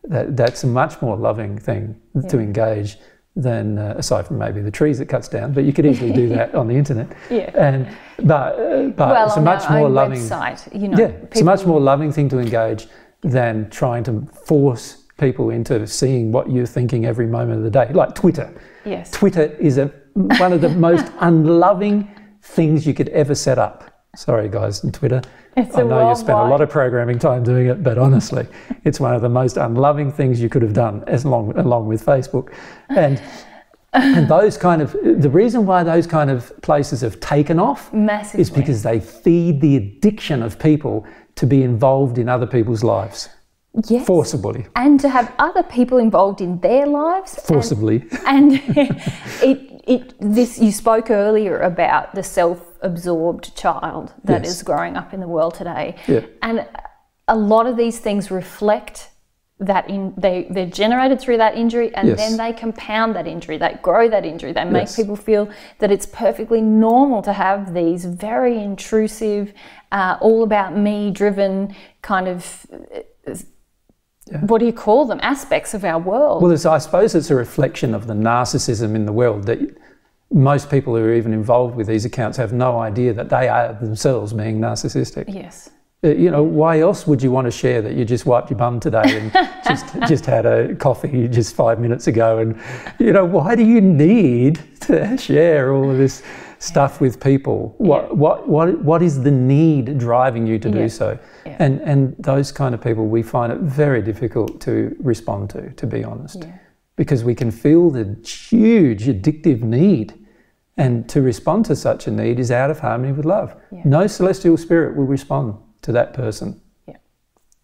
That, that's a much more loving thing to engage than uh, aside from maybe the trees it cuts down, but you could easily do that on the internet. Yeah. And but uh, but well, it's a much more loving website, you know, yeah, it's a much more loving thing to engage than trying to force people into seeing what you're thinking every moment of the day, like Twitter. Yes. Twitter is a, one of the most unloving things you could ever set up. Sorry, guys, on Twitter. It's I know you spent a lot of programming time doing it, but honestly, it's one of the most unloving things you could have done, as long along with Facebook, and and those kind of the reason why those kind of places have taken off Massively. is because they feed the addiction of people to be involved in other people's lives yes. forcibly, and to have other people involved in their lives and- forcibly. and it it this you spoke earlier about the self-absorbed child that is Yes. growing up in the world today Yeah. and a lot of these things reflect that in they they're generated through that injury and Yes. then they compound that injury they grow that injury they make Yes. people feel that it's perfectly normal to have these very intrusive uh, all about me driven kind of uh, what do you call them aspects of our world Well, it's, I suppose it's a reflection of the narcissism in the world that most people who are even involved with these accounts have no idea that they are themselves being narcissistic. yes Uh, You know, why else would you want to share that you just wiped your bum today and just just had a coffee just five minutes ago? And you know, why do you need to share all of this stuff with people? What what what what is the need driving you to Yeah. do so? Yeah. And and those kind of people, we find it very difficult to respond to, to be honest, Yeah. because we can feel the huge addictive need. And to respond to such a need is out of harmony with love. Yeah. No celestial spirit will respond to that person Yeah.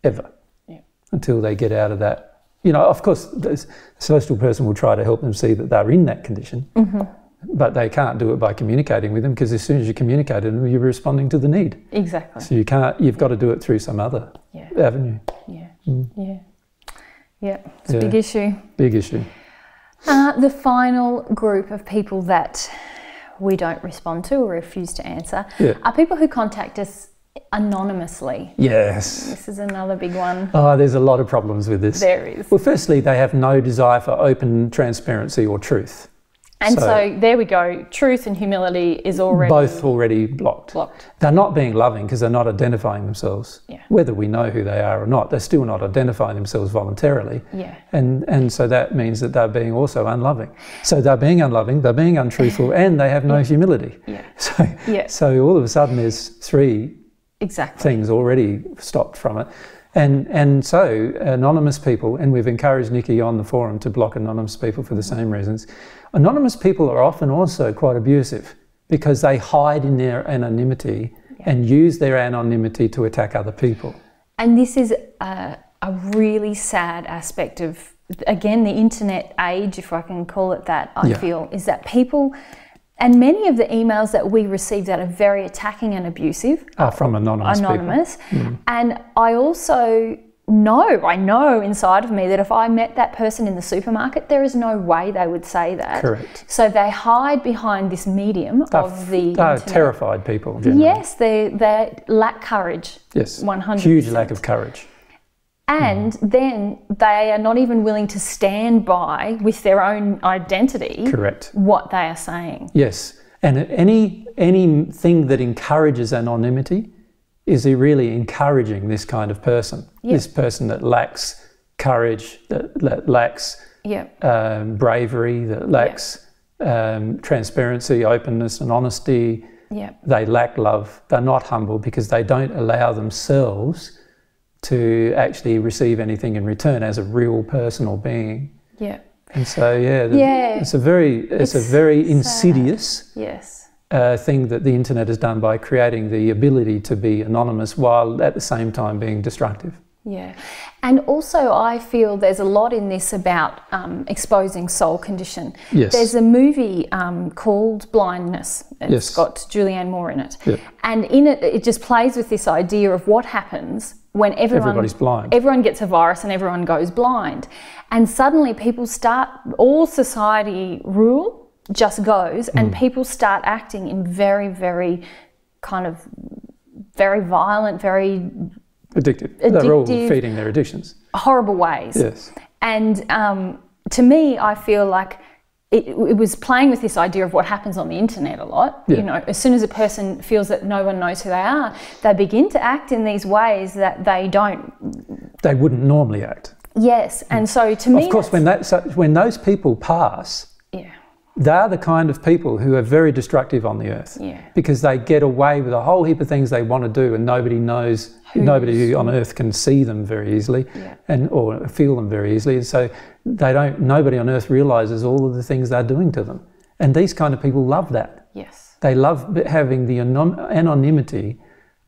ever Yeah. until they get out of that. You know, of course, the celestial person will try to help them see that they're in that condition, Mm-hmm. But they can't do it by communicating with them because as soon as you communicate with them, you're responding to the need. Exactly. So you can't. You've got to do it through some other Yeah. avenue. Yeah. Yeah. Yeah. It's a big issue. Big issue. Uh, the final group of people that we don't respond to or refuse to answer Yeah. are people who contact us anonymously. Yes. This is another big one. Oh, there's a lot of problems with this. There is. Well, firstly, they have no desire for open transparency or truth. And so, so- there we go. Truth and humility is already Both already blocked. blocked. They're not being loving because they're not identifying themselves. Yeah. Whether we know who they are or not, they're still not identifying themselves voluntarily. Yeah. And, and so that means that they're being also unloving. So they're being unloving, they're being untruthful, and they have no humility. Yeah. So, Yeah. so all of a sudden, there's three Exactly. things already stopped from it. And, and so, anonymous people, and we've encouraged Nikki on the forum to block anonymous people for the same reasons. Anonymous people are often also quite abusive because they hide in their anonymity and use their anonymity to attack other people. And this is a, a really sad aspect of, again, the internet age, if I can call it that, I Yeah. feel, is that people, and many of the emails that we receive that are very attacking and abusive Are from anonymous, people. anonymous. Mm. And I also know, I know inside of me that if I met that person in the supermarket, there is no way they would say that. Correct. So they hide behind this medium They're, of the they're terrified people. Generally. Yes, they they lack courage. Yes. 100%. Huge lack of courage. And hmm. then they are not even willing to stand by with their own identity Correct. what they are saying. Yes, and any anything that encourages anonymity is he really encouraging this kind of person. This person that lacks courage, that, that lacks Yeah. um, bravery, that lacks um, transparency, openness, and honesty. Yeah. They lack love. They're not humble because they don't allow themselves to actually receive anything in return as a real personal being. Yeah. And so, yeah, the- Yeah. it's a very, it's, a It's very sad. insidious Yes. Uh, thing that the internet has done by creating the ability to be anonymous while at the same time being destructive. Yeah. And also, I feel there's a lot in this about um, exposing soul condition. Yes. There's a movie um, called Blindness. It's Yes. got Julianne Moore in it. Yeah. And in it, it just plays with this idea of what happens when everyone, Everybody's blind. everyone gets a virus and everyone goes blind. And suddenly people start, all society rule just goes, and Mm. people start acting in very, very kind of very violent, very Addictive. They're all feeding their addictions. horrible ways. Yes. And um, to me, I feel like it, it was playing with this idea of what happens on the internet a lot. Yeah. You know, as soon as a person feels that no one knows who they are, they begin to act in these ways that they don't. They wouldn't normally act. Yes, and so to me, Of course, when that so when those people pass, yeah, they're the kind of people who are very destructive on the earth. Yeah. Because they get away with a whole heap of things they want to do, and nobody knows, nobody on earth can see them very easily, Yeah. and or feel them very easily. And so they don't. Nobody on earth realizes all of the things they're doing to them, and these kind of people love that. yes, They love having the anon- anonymity,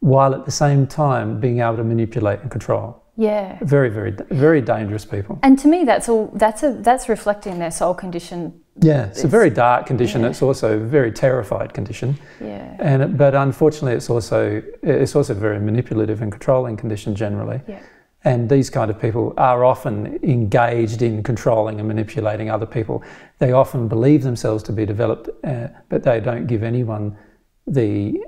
while at the same time being able to manipulate and control. yeah. Very, very, very dangerous people. And to me, that's all. That's a that's reflecting their soul condition. Yeah, it's, a very dark condition. It's also a very terrified condition. Yeah, And but unfortunately, it's also it's also a very manipulative and controlling condition generally. yeah, And these kind of people are often engaged in controlling and manipulating other people. They often believe themselves to be developed, uh, but they don't give anyone the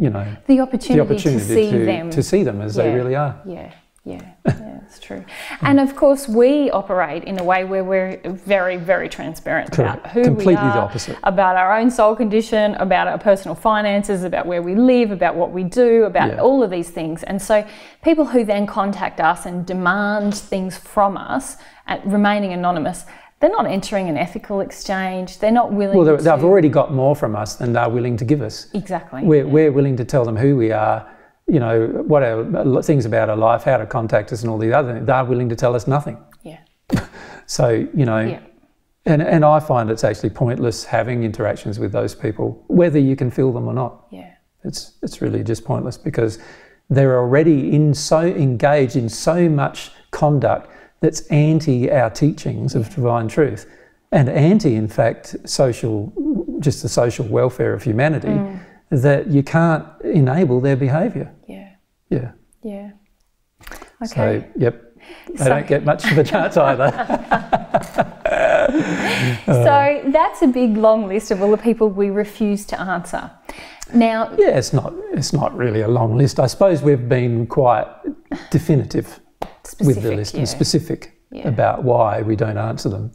you know the opportunity, the opportunity to see to, them. to see them as they really are. Yeah, yeah, yeah, that's true. And of course, we operate in a way where we're very, very transparent Correct. about who Completely we are, the opposite. about our own soul condition, about our personal finances, about where we live, about what we do, about Yeah. all of these things. And so, people who then contact us and demand things from us, and remaining anonymous. They're not entering an ethical exchange. They're not willing Well, they've already got more from us than they're willing to give us. exactly. We're, we're willing to tell them who we are, you know, what our things about our life, how to contact us, and all the other. things. They're willing to tell us nothing. yeah. So you know, Yeah. and and I find it's actually pointless having interactions with those people, whether you can feel them or not. Yeah. It's it's really just pointless because they're already in so engaged in so much conduct that's anti our teachings of divine truth, and anti, in fact, social, just the social welfare of humanity, mm. That you can't enable their behaviour. Yeah. Yeah. Yeah. Okay. So yep, they So- don't get much of a chance either. So that's a big long list of all the people we refuse to answer. Now, Yeah, it's not it's not really a long list. I suppose we've been quite definitive with the list yeah. and specific Yeah. about why we don't answer them.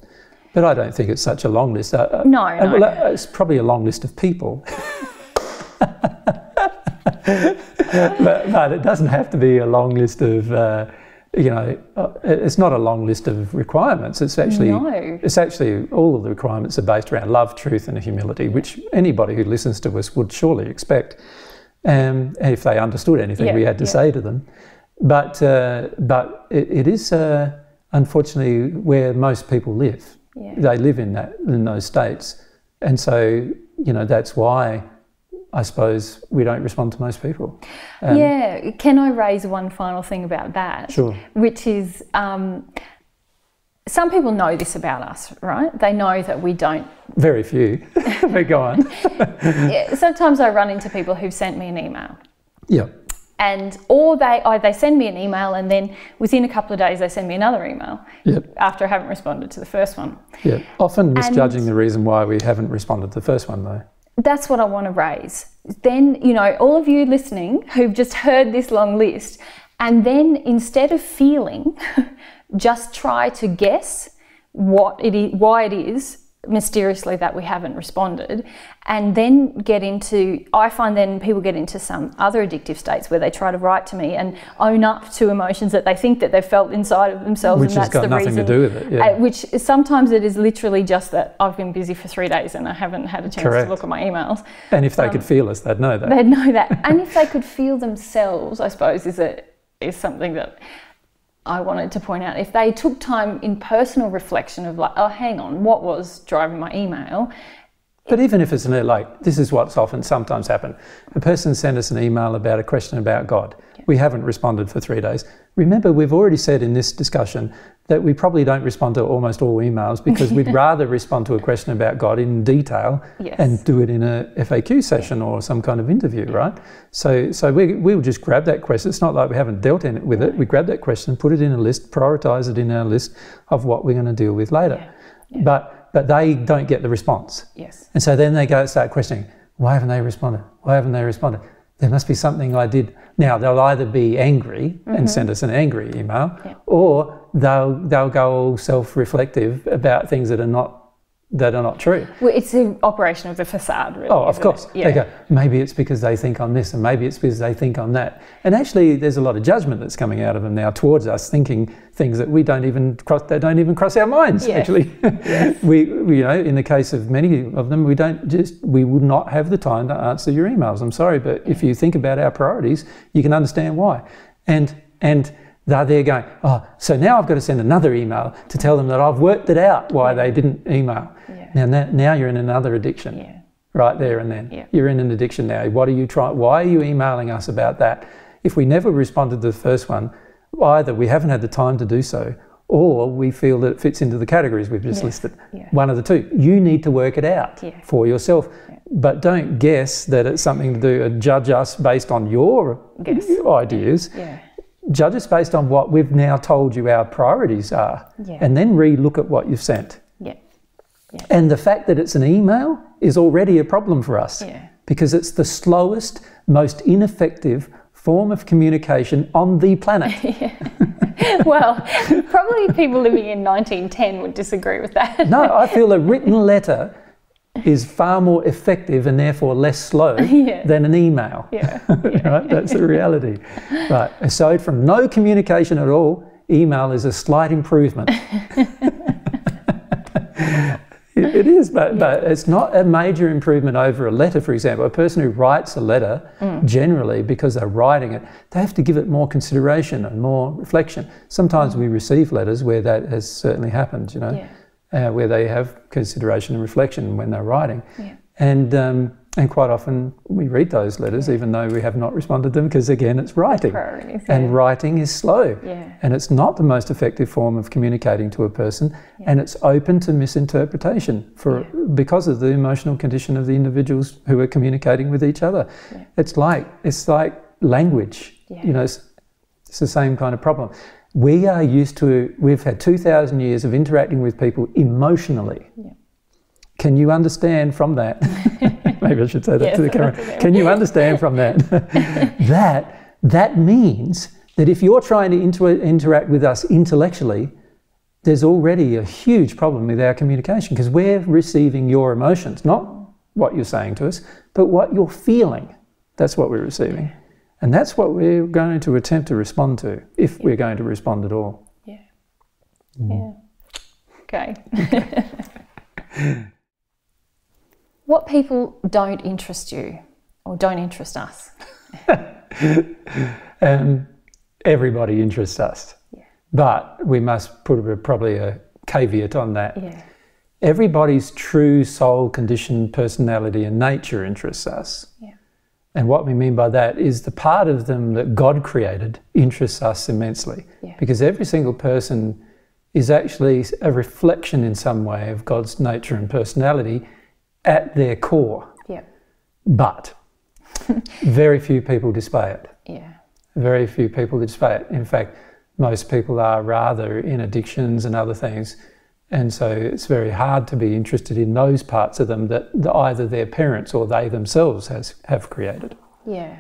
But I don't think it's such a long list. Uh, uh, No, uh, no. well, uh, it's probably a long list of people. but, but it doesn't have to be a long list of, uh, you know, uh, it's not a long list of requirements. It's actually, No. it's actually all of the requirements are based around love, truth, and humility, which anybody who listens to us would surely expect. Um, if they understood anything Yeah, we had to yeah. say to them, but uh, but it, it is uh, unfortunately where most people live. Yeah. They live in that in those states, and so you know that's why I suppose we don't respond to most people. Um, yeah, can I raise one final thing about that? Sure. Which is, um, some people know this about us, right? They know that we don't. Very few. but go on. Yeah, sometimes I run into people who've sent me an email. Yeah. And or they or they send me an email and then within a couple of days they send me another email Yep. after I haven't responded to the first one. Yeah. Often misjudging the reason why we haven't responded to the first one though. That's what I want to raise. Then, you know, all of you listening who've just heard this long list, and then instead of feeling, just try to guess what it is, why it is mysteriously that we haven't responded, and then get into. I find then people get into some other addictive states where they try to write to me and own up to emotions that they think that they've felt inside of themselves, Which and has that's got the nothing to reason. do with it, yeah. uh, which sometimes it is literally just that I've been busy for three days and I haven't had a chance Correct. to look at my emails. And if they Um, could feel us, they'd know that. They'd know that. and if they could feel themselves, I suppose, is a, is something that I wanted to point out. If they took time in personal reflection of like, oh, hang on, what was driving my email? But even if it's an, like, this is what's often sometimes happen. A person sent us an email about a question about God. We haven't responded for three days. Remember, we've already said in this discussion that we probably don't respond to almost all emails because we'd rather respond to a question about God in detail Yes. and do it in a FAQ session or some kind of interview, right? So, so we, we'll just grab that question. It's not like we haven't dealt in it with it. We grab that question, put it in a list, prioritize it in our list of what we're going to deal with later. But, but they don't get the response. Yes. And so then they go start questioning, why haven't they responded? Why haven't they responded? There must be something I did. Now they'll either be angry and send us an angry email, Mm-hmm. Yeah. or they'll they'll go all self-reflective about things that are not that are not true. Well, it's the operation of the facade, really. Oh, of course. it? Yeah. They go, maybe it's because they think I'm this, and maybe it's because they think I'm that. And actually, there's a lot of judgment that's coming out of them now towards us, thinking things that we don't even cross. that don't even cross our minds. Yes. Actually, we, we, you know, in the case of many of them, we don't just we would not have the time to answer your emails. I'm sorry, but if you think about our priorities, you can understand why. And and they're there going, oh, so now I've got to send another email to tell them that I've worked it out why they didn't email. Yeah. Now, now, now you're in another addiction Yeah. right there and then. Yeah. You're in an addiction now. What are you trying? Why are you emailing us about that? If we never responded to the first one, either we haven't had the time to do so, or we feel that it fits into the categories we've just Yes. listed. Yeah. One of the two. You need to work it out Yeah. for yourself, but don't guess that it's something to do and judge us based on your Guess. ideas. Judge us based on what we've now told you our priorities are, Yeah. and then re-look at what you've sent. Yeah. And the fact that it's an email is already a problem for us Yeah. because it's the slowest, most ineffective form of communication on the planet. well, probably people living in 1910 would disagree with that. no, I feel a written letter is far more effective and therefore less slow Yeah. than an email. Yeah. right? That's the reality. Right. Aside from no communication at all, email is a slight improvement. It- it is, but, but it's not a major improvement over a letter, for example. A person who writes a letter, Mm. generally, because they're writing it, they have to give it more consideration and more reflection. Sometimes we receive letters where that has certainly happened, you know, uh, where they have consideration and reflection when they're writing. Yeah. And, um, and quite often we read those letters, even though we have not responded to them, because again, it's writing. Priorities, And yeah. writing is slow. Yeah. And it's not the most effective form of communicating to a person, and it's open to misinterpretation for because of the emotional condition of the individuals who are communicating with each other. It's like it's like language. Yeah. You know, it's, it's the same kind of problem. We are used to. We've had two thousand years of interacting with people emotionally. Can you understand from that? Maybe I should say that Yes, to the camera. Can you understand from that that that means that if you're trying to inter- interact with us intellectually, there's already a huge problem with our communication because we're receiving your emotions, not what you're saying to us, but what you're feeling. That's what we're receiving. And that's what we're going to attempt to respond to, if we're going to respond at all. Yeah. Mm. Yeah. Okay. what people don't interest you or don't interest us? Um, everybody interests us. Yeah. But we must put a, probably a caveat on that. Yeah. Everybody's true soul condition, personality, and nature interests us. Yeah. And what we mean by that is the part of them that God created interests us immensely. Yeah. Because every single person is actually a reflection in some way of God's nature and personality at their core. Yeah. But very few people display it. Yeah. Very few people display it. In fact, most people are rather in addictions and other things. And so it's very hard to be interested in those parts of them that either their parents or they themselves has, have created. Yeah.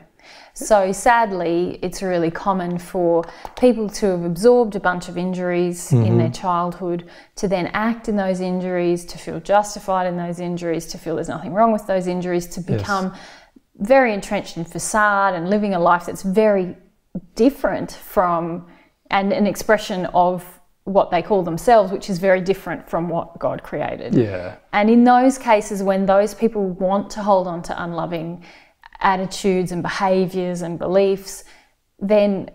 So sadly, it's really common for people to have absorbed a bunch of injuries in their mm-hmm. childhood, to then act in those injuries, to feel justified in those injuries, to feel there's nothing wrong with those injuries, to become very entrenched in facade and living a life that's very different from and an expression of what they call themselves, which is very different from what God created. Yeah. And in those cases, when those people want to hold on to unloving attitudes and behaviours and beliefs, then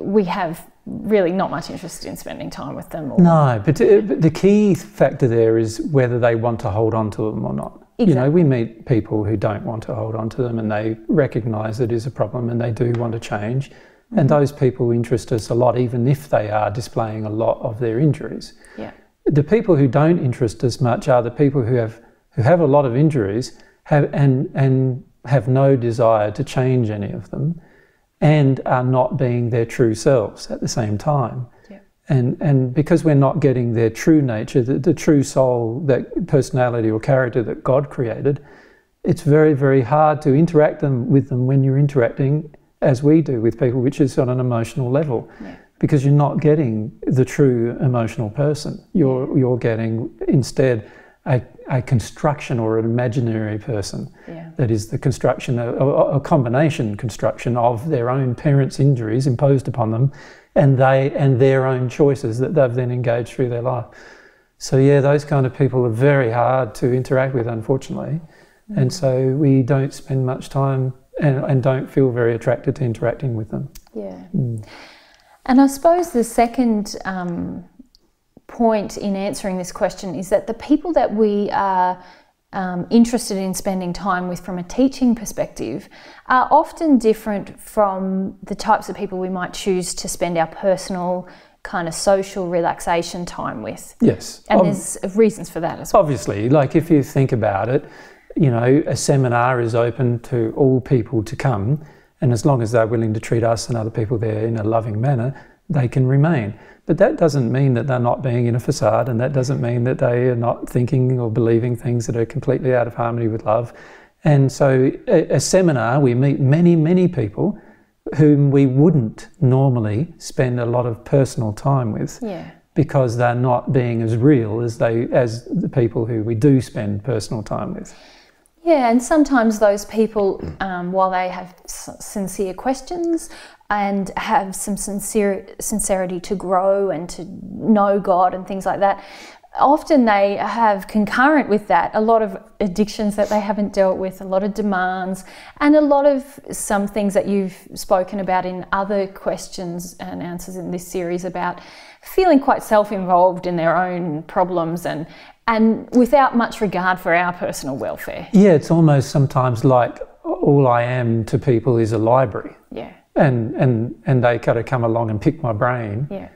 we have really not much interest in spending time with them. Or, No, but, uh, but the key factor there is whether they want to hold on to them or not. Exactly. You know, we meet people who don't want to hold on to them and they recognise it is a problem and they do want to change. And those people interest us a lot, even if they are displaying a lot of their injuries. Yeah. The people who don't interest us much are the people who have who have a lot of injuries have and and have no desire to change any of them, and are not being their true selves at the same time. Yeah. And and because we're not getting their true nature, the, the true soul, that personality or character that God created, it's very very hard to interact them with them when you're interacting as we do with people, which is on an emotional level because you're not getting the true emotional person. You're you're getting instead a, a construction or an imaginary person Yeah. that is the construction, a, a, a combination construction of their own parents' injuries imposed upon them, and they and their own choices that they've then engaged through their life. So yeah, those kind of people are very hard to interact with, unfortunately, mm. and so we don't spend much time and, and don't feel very attracted to interacting with them. Yeah. And I suppose the second um, point in answering this question is that the people that we are um, interested in spending time with from a teaching perspective are often different from the types of people we might choose to spend our personal kind of social relaxation time with. Yes, And Ob- there's reasons for that as well. obviously, like if you think about it, you know, a seminar is open to all people to come, and as long as they're willing to treat us and other people there in a loving manner, they can remain. But that doesn't mean that they're not being in a facade, and that doesn't mean that they are not thinking or believing things that are completely out of harmony with love. And so, a, a seminar, we meet many, many people whom we wouldn't normally spend a lot of personal time with Yeah. because they're not being as real as they as the people who we do spend personal time with. Yeah, and sometimes those people, um, while they have sincere questions and have some sincere sincerity to grow and to know God and things like that, often they have concurrent with that a lot of addictions that they haven't dealt with, a lot of demands, and a lot of some things that you've spoken about in other questions and answers in this series about feeling quite self-involved in their own problems and and without much regard for our personal welfare. Yeah, it's almost sometimes like all I am to people is a library, Yeah, and and and they kind of come along and pick my brain, yeah,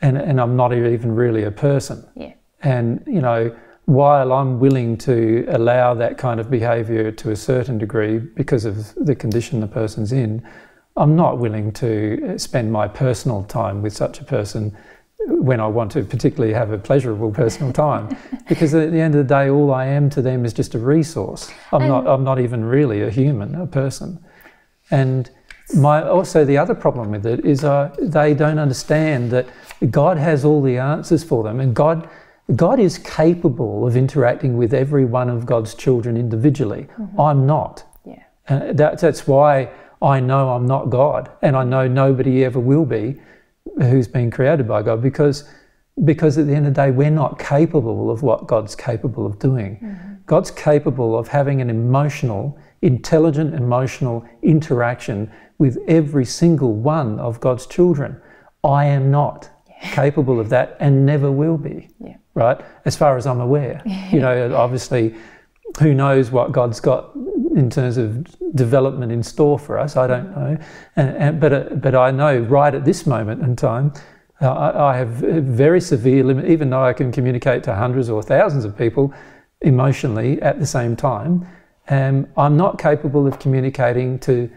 and and I'm not even really a person. yeah, And you know, while I'm willing to allow that kind of behaviour to a certain degree because of the condition the person's in, I'm not willing to spend my personal time with such a person when I want to particularly have a pleasurable personal time. because at the end of the day, all I am to them is just a resource. I'm not. I'm not even really a human, a person. And my also the other problem with it is uh, they don't understand that God has all the answers for them, and God God is capable of interacting with every one of God's children individually. I'm not. yeah, Uh, that, that's why I know I'm not God, and I know nobody ever will be who's been created by God because because at the end of the day we're not capable of what God's capable of doing. Mm-hmm. God's capable of having an emotional, intelligent emotional interaction with every single one of God's children. I am not capable of that and never will be. Yeah. Right? As far as I'm aware. you know, obviously who knows what God's got in terms of development in store for us? I don't know, and, and, but uh, but I know right at this moment in time, uh, I, I have very severe limit. Even though I can communicate to hundreds or thousands of people emotionally at the same time, um, I'm not capable of communicating to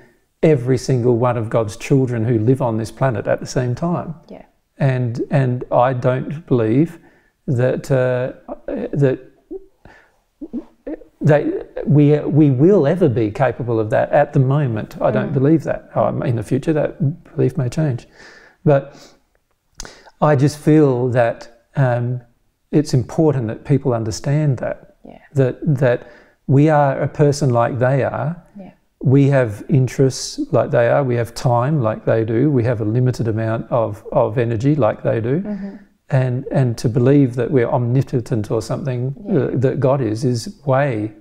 every single one of God's children who live on this planet at the same time yeah, and and I don't believe that uh, that they we we will ever be capable of that at the moment. I don't believe that. Um, in the future, that belief may change, but I just feel that um, it's important that people understand that. Yeah, that that we are a person like they are. Yeah, we have interests like they are, we have time like they do, we have a limited amount of, of energy like they do. And, and to believe that we're omnipotent or something uh, that God is, is way,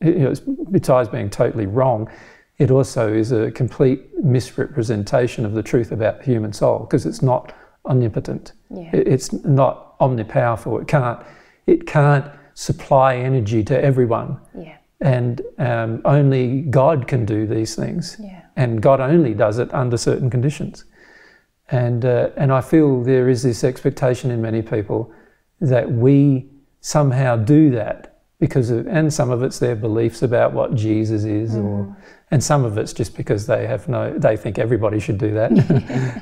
you know, besides being totally wrong, it also is a complete misrepresentation of the truth about the human soul because it's not omnipotent. Yeah. It's not omnipowerful. It can't, it can't supply energy to everyone yeah, and um, only God can do these things, yeah, and God only does it under certain conditions. And uh, and I feel there is this expectation in many people that we somehow do that because of, and some of it's their beliefs about what Jesus is, or and some of it's just because they have no, they think everybody should do that,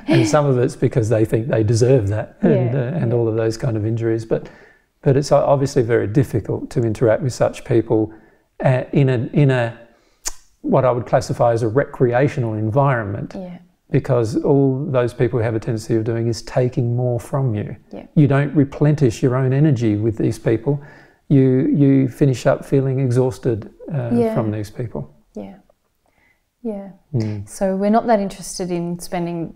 and some of it's because they think they deserve that, and Yeah, uh, and all of those kind of injuries, but. But it's obviously very difficult to interact with such people uh, in a in a what I would classify as a recreational environment. Yeah, because all those people have a tendency of doing is taking more from you. Yeah. You don't replenish your own energy with these people. you you finish up feeling exhausted uh, Yeah. from these people. Yeah. Yeah. Mm. So we're not that interested in spending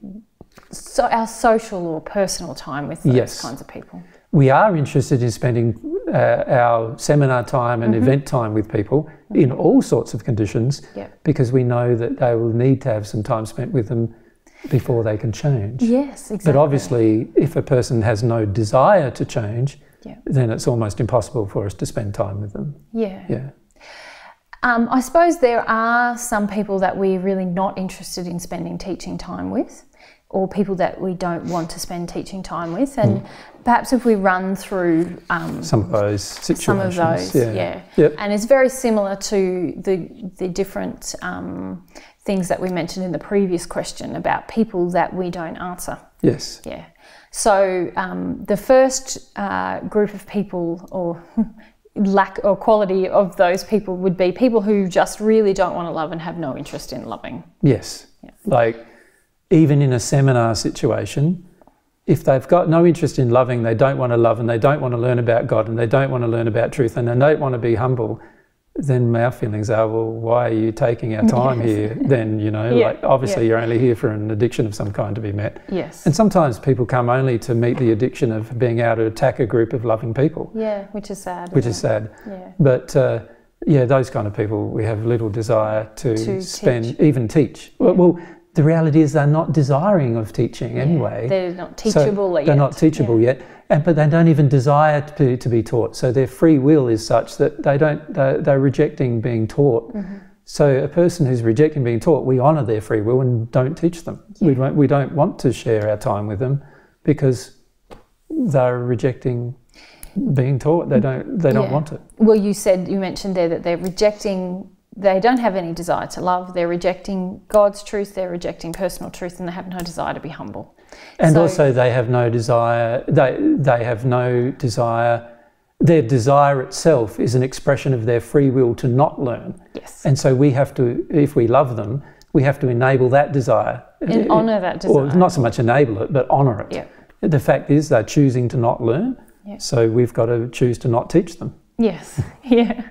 so our social or personal time with those Yes. kinds of people. We are interested in spending uh, our seminar time and Mm-hmm. event time with people in all sorts of conditions Yeah. because we know that they will need to have some time spent with them before they can change. Yes, exactly. But obviously, if a person has no desire to change, Yeah. then it's almost impossible for us to spend time with them. Yeah. Yeah. Um, I suppose there are some people that we're really not interested in spending teaching time with, or people that we don't want to spend teaching time with. And Hmm. perhaps if we run through um, Some of those situations. some of those, yeah. Yep. And it's very similar to the the different um, things that we mentioned in the previous question about people that we don't answer. Yes. Yeah. So um, the first uh, group of people, or lack or quality of those people, would be people who just really don't want to love and have no interest in loving. Yes. Like, even in a seminar situation, if they've got no interest in loving, they don't want to love, and they don't want to learn about God, and they don't want to learn about truth, and they don't want to be humble, then our feelings are, well, why are you taking our time Yes. here? Then, you know, Yeah, like obviously yeah. you're only here for an addiction of some kind to be met. Yes. And sometimes people come only to meet the addiction of being able to attack a group of loving people, yeah, which is sad. which is sad. Yeah. But uh, yeah, those kind of people, we have little desire to, To spend, teach. even teach. Well, well, the reality is they're not desiring of teaching anyway. They're not So teachable yet. They're not teachable yet, and but they don't even desire to be, to be taught. So their free will is such that they don't. They're, they're rejecting being taught. Mm-hmm. So a person who's rejecting being taught, we honour their free will and don't teach them. We don't. We don't want to share our time with them because they're rejecting being taught. They don't. They don't Yeah. want it. Well, you said you mentioned there that they're rejecting. They don't have any desire to love. They're rejecting God's truth. They're rejecting personal truth, and they have no desire to be humble. And So- also, they have no desire. They they have no desire. Their desire itself is an expression of their free will to not learn. Yes. And so we have to, if we love them, we have to enable that desire. And uh, honour that Or not so much enable it, but honour it. Yeah. The fact is they're choosing to not learn. Yeah. So we've got to choose to not teach them. Yes. yeah.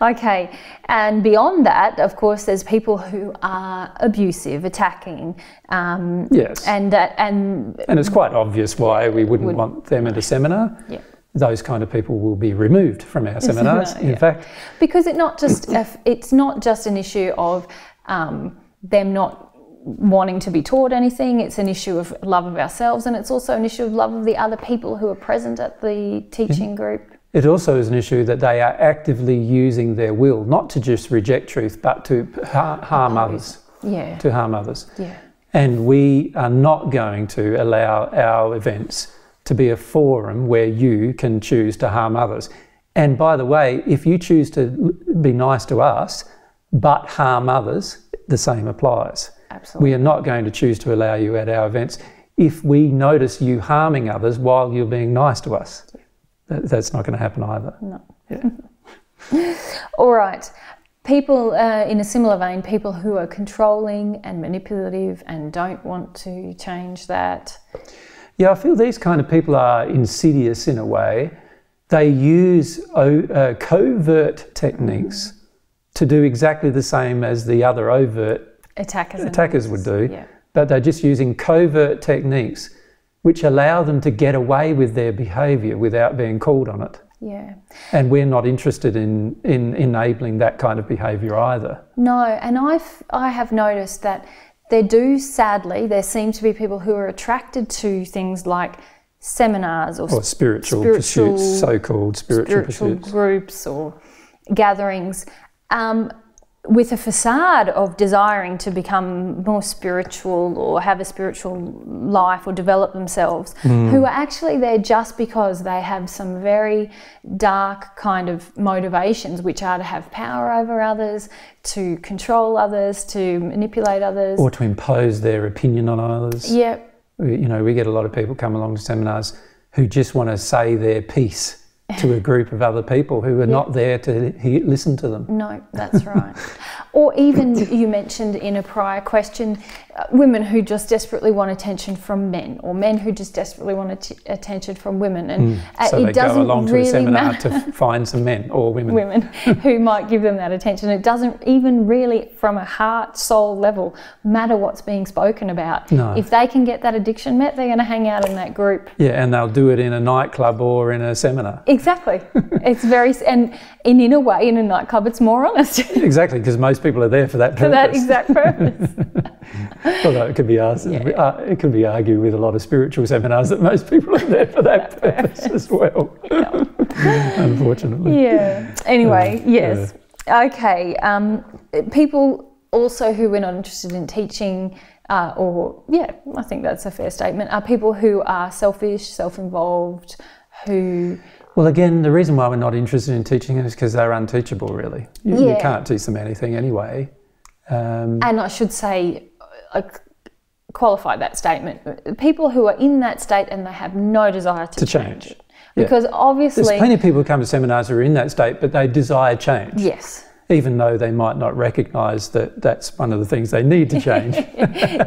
Okay. And beyond that, of course, there's people who are abusive, attacking, um, Yes. And, and that and it's quite obvious why we wouldn't Would- want them at a seminar. yeah. Those kind of people will be removed from our seminars. seminar, In yeah. fact, because it not just it's not just an issue of um, them not wanting to be taught anything it's an issue of love of ourselves and it's also an issue of love of the other people who are present at the teaching group It also is an issue that they are actively using their will not to just reject truth, but to ha- harm others. yeah To harm others. yeah And we are not going to allow our events to be a forum where you can choose to harm others. And by the way, if you choose to be nice to us but harm others, the same applies. absolutely We are not going to choose to allow you at our events if we notice you harming others while you're being nice to us. That- That's not going to happen either. no Yeah. all right people uh, in a similar vein people who are controlling and manipulative and don't want to change that Yeah, I feel these kind of people are insidious in a way. They use o- uh, covert techniques to do exactly the same as the other overt attackers attackers would do, yeah but they're just using covert techniques which allow them to get away with their behaviour without being called on it. yeah And we're not interested in, in enabling that kind of behaviour either. No, and I've I have noticed that there do sadly there seem to be people who are attracted to things like seminars or, Or spiritual, Spiritual- pursuits, so called spiritual, spiritual pursuits. groups or gatherings um, with a facade of desiring to become more spiritual or have a spiritual life or develop themselves, Hmm. who are actually there just because they have some very dark kind of motivations, which are to have power over others, to control others, to manipulate others. Or to impose their opinion on others. yeah, We- you know, we get a lot of people come along to seminars who just want to say their piece to a group of other people who are not there to he- listen to them. No, that's right. or even you mentioned in a prior question women who just desperately want attention from men, or men who just desperately want att- attention from women, and uh, so it they doesn't go along to a really seminar matter. to find some men or women. women who might give them that attention. It doesn't even really, from a heart, soul level, matter what's being spoken about. No. If they can get that addiction met, they're going to hang out in that group. Yeah, and they'll do it in a nightclub or in a seminar. Exactly. it's very, and in, in a way, in a nightclub, it's more honest Exactly, because most people are there for that purpose. for that exact purpose. Although it could be asked, uh, it could be argued with a lot of spiritual seminars that most people are there for that purpose as well. Unfortunately. yeah. Anyway, yes. Okay. Um, people also who are not interested in teaching, uh, or yeah, I think that's a fair statement, are people who are selfish, self-involved, who Well, again, the reason why we're not interested in teaching is because they're unteachable. Really, you, you can't teach them anything anyway. Um, and I should say, uh, Uh, qualify that statement. People who are in that state and they have no desire to, To change. Yeah. Because there's obviously, plenty of people who come to seminars who are in that state, but they desire change, yes, even though they might not recognise that that's one of the things they need to change.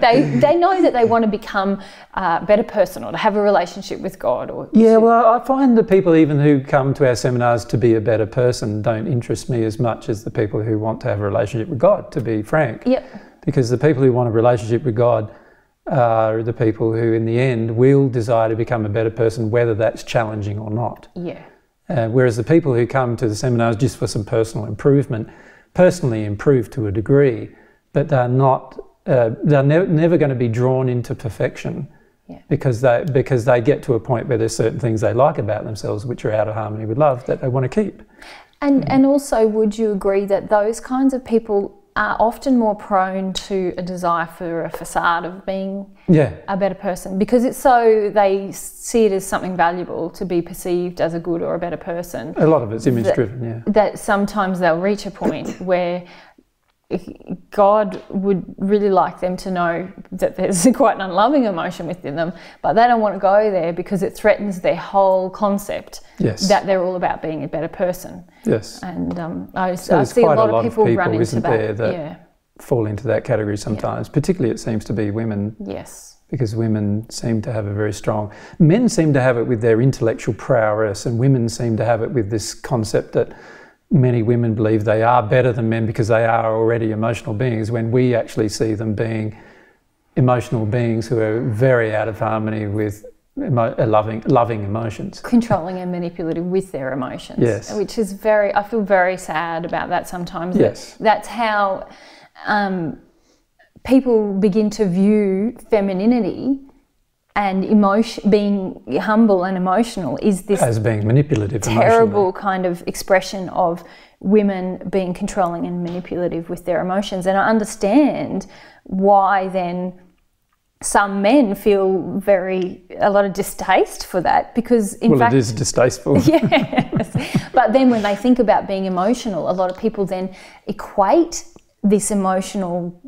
they they know that they want to become a better person or to have a relationship with God or Yeah, well, I find the people even who come to our seminars to be a better person don't interest me as much as the people who want to have a relationship with God, to be frank. Yep. Because the people who want a relationship with God are the people who, in the end, will desire to become a better person, whether that's challenging or not. Yeah. Uh, whereas the people who come to the seminars just for some personal improvement, personally improve to a degree, but they're not, uh, they're ne- never going to be drawn into perfection Yeah. because they because they get to a point where there's certain things they like about themselves which are out of harmony with love that they want to keep. And and also, would you agree that those kinds of people are often more prone to a desire for a facade of being Yeah, a better person because it's so they see it as something valuable to be perceived as a good or a better person a lot of it's image driven. Yeah, that sometimes they'll reach a point where God would really like them to know that there's quite an unloving emotion within them, but they don't want to go there because it threatens their whole concept Yes. that they're all about being a better person. yes. And um, I, I see a quite a lot, lot of of people, people, run into isn't that. there, that- yeah. Fall into that category sometimes. Particularly, it seems to be women Yes. because women seem to have a very strong. Men seem to have it with their intellectual prowess, and women seem to have it with this concept that many women believe they are better than men because they are already emotional beings. When we actually see them being emotional beings who are very out of harmony with emo- uh, loving, loving emotions. Controlling and manipulative with their emotions. Yes. Which is very, I feel very sad about that sometimes. that Yes. That's how um, people begin to view femininity and emotion, being humble and emotional is this As being manipulative, terrible kind of expression of women being controlling and manipulative with their emotions. And I understand why then some men feel very a lot of distaste for that because in Well, fact it is distasteful. yes. But then when they think about being emotional, a lot of people then equate this emotional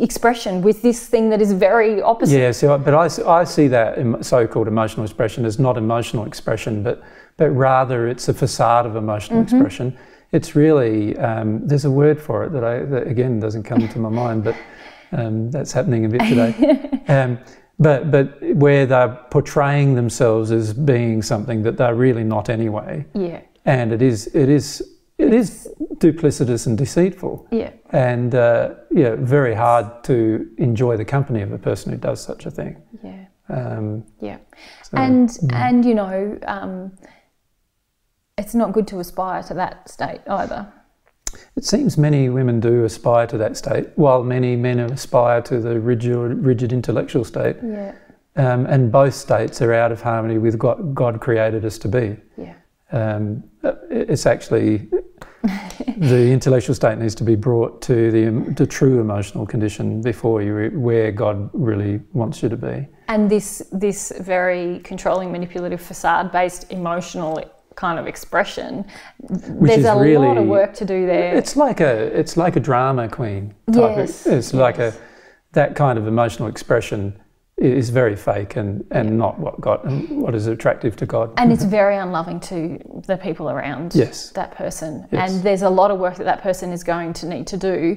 expression with this thing that is very opposite. Yeah, so, but I, I see that so-called emotional expression as not emotional expression, but but rather it's a facade of emotional Mm-hmm. expression. It's really um, there's a word for it that I that again doesn't come to my mind, but um, that's happening a bit today. um, but but where they're portraying themselves as being something that they're really not anyway, Yeah. and it is it is it is duplicitous and deceitful Yeah. and uh, yeah, very hard to enjoy the company of a person who does such a thing. Yeah. Um, Yeah. so- and and you know, um, it's not good to aspire to that state either. it seems many women do aspire to that state, while many men aspire to the rigid, rigid intellectual state. Yeah. Um, and both states are out of harmony with what God created us to be. Yeah. Um, it's actually the intellectual state needs to be brought to the, the true emotional condition before you where God really wants you to be. And this this very controlling, manipulative, facade-based emotional kind of expression. there's is a lot of work to do there. It's like a it's like a drama queen type. Yes, Of, it's like a that kind of emotional expression is very fake and, and not what God and what is attractive to God. and it's very unloving to the people around Yes. that person. Yes. And there's a lot of work that that person is going to need to do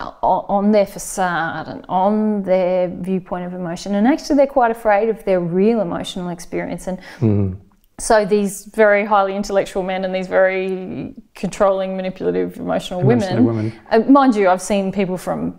on their facade and on their viewpoint of emotion. And actually, they're quite afraid of their real emotional experience. And Mm. so, these very highly intellectual men and these very controlling, manipulative, emotional, Emotional women, women. Uh, mind you, I've seen people from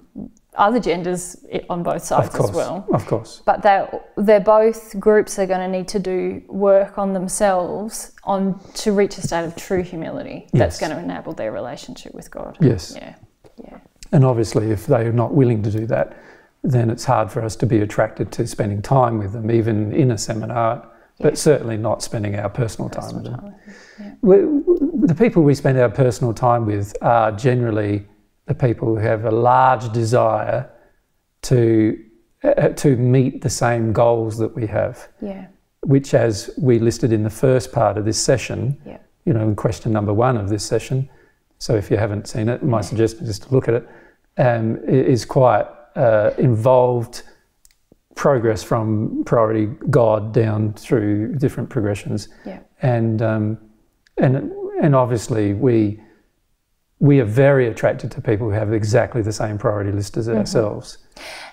other genders on both sides course, as well. of course. But they're, they're both groups that are going to need to do work on themselves on to reach a state of true humility that's going to enable their relationship with God. Yes. Yeah. Yeah. And obviously, if they are not willing to do that, then it's hard for us to be attracted to spending time with them, even in a seminar, but certainly not spending our personal time with them. We, the people we spend our personal time with are generally the people who have a large desire to, uh, to meet the same goals that we have, Yeah. which, as we listed in the first part of this session, Yeah. you know, in question number one of this session. So if you haven't seen it, my suggestion is to look at it. Um, is quite uh, involved progress from priority God down through different progressions, Yeah. and um, and and obviously we we are very attracted to people who have exactly the same priority list as ourselves.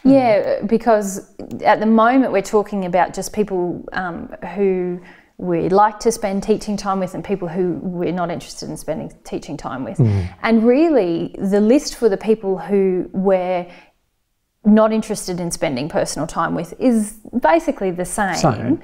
Yeah, because at the moment we're talking about just people um, who we like to spend teaching time with and people who we're not interested in spending teaching time with. And really, the list for the people who we're not interested in spending personal time with is basically the same. Same.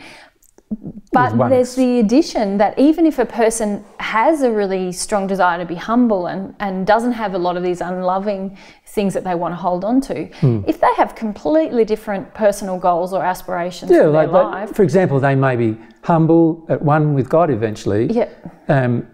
But there's the addition that even if a person has a really strong desire to be humble and, and doesn't have a lot of these unloving things that they want to hold on to, Hmm. if they have completely different personal goals or aspirations Yeah, for like, their like, life, for example, they may be humble at one with God eventually. yeah, um,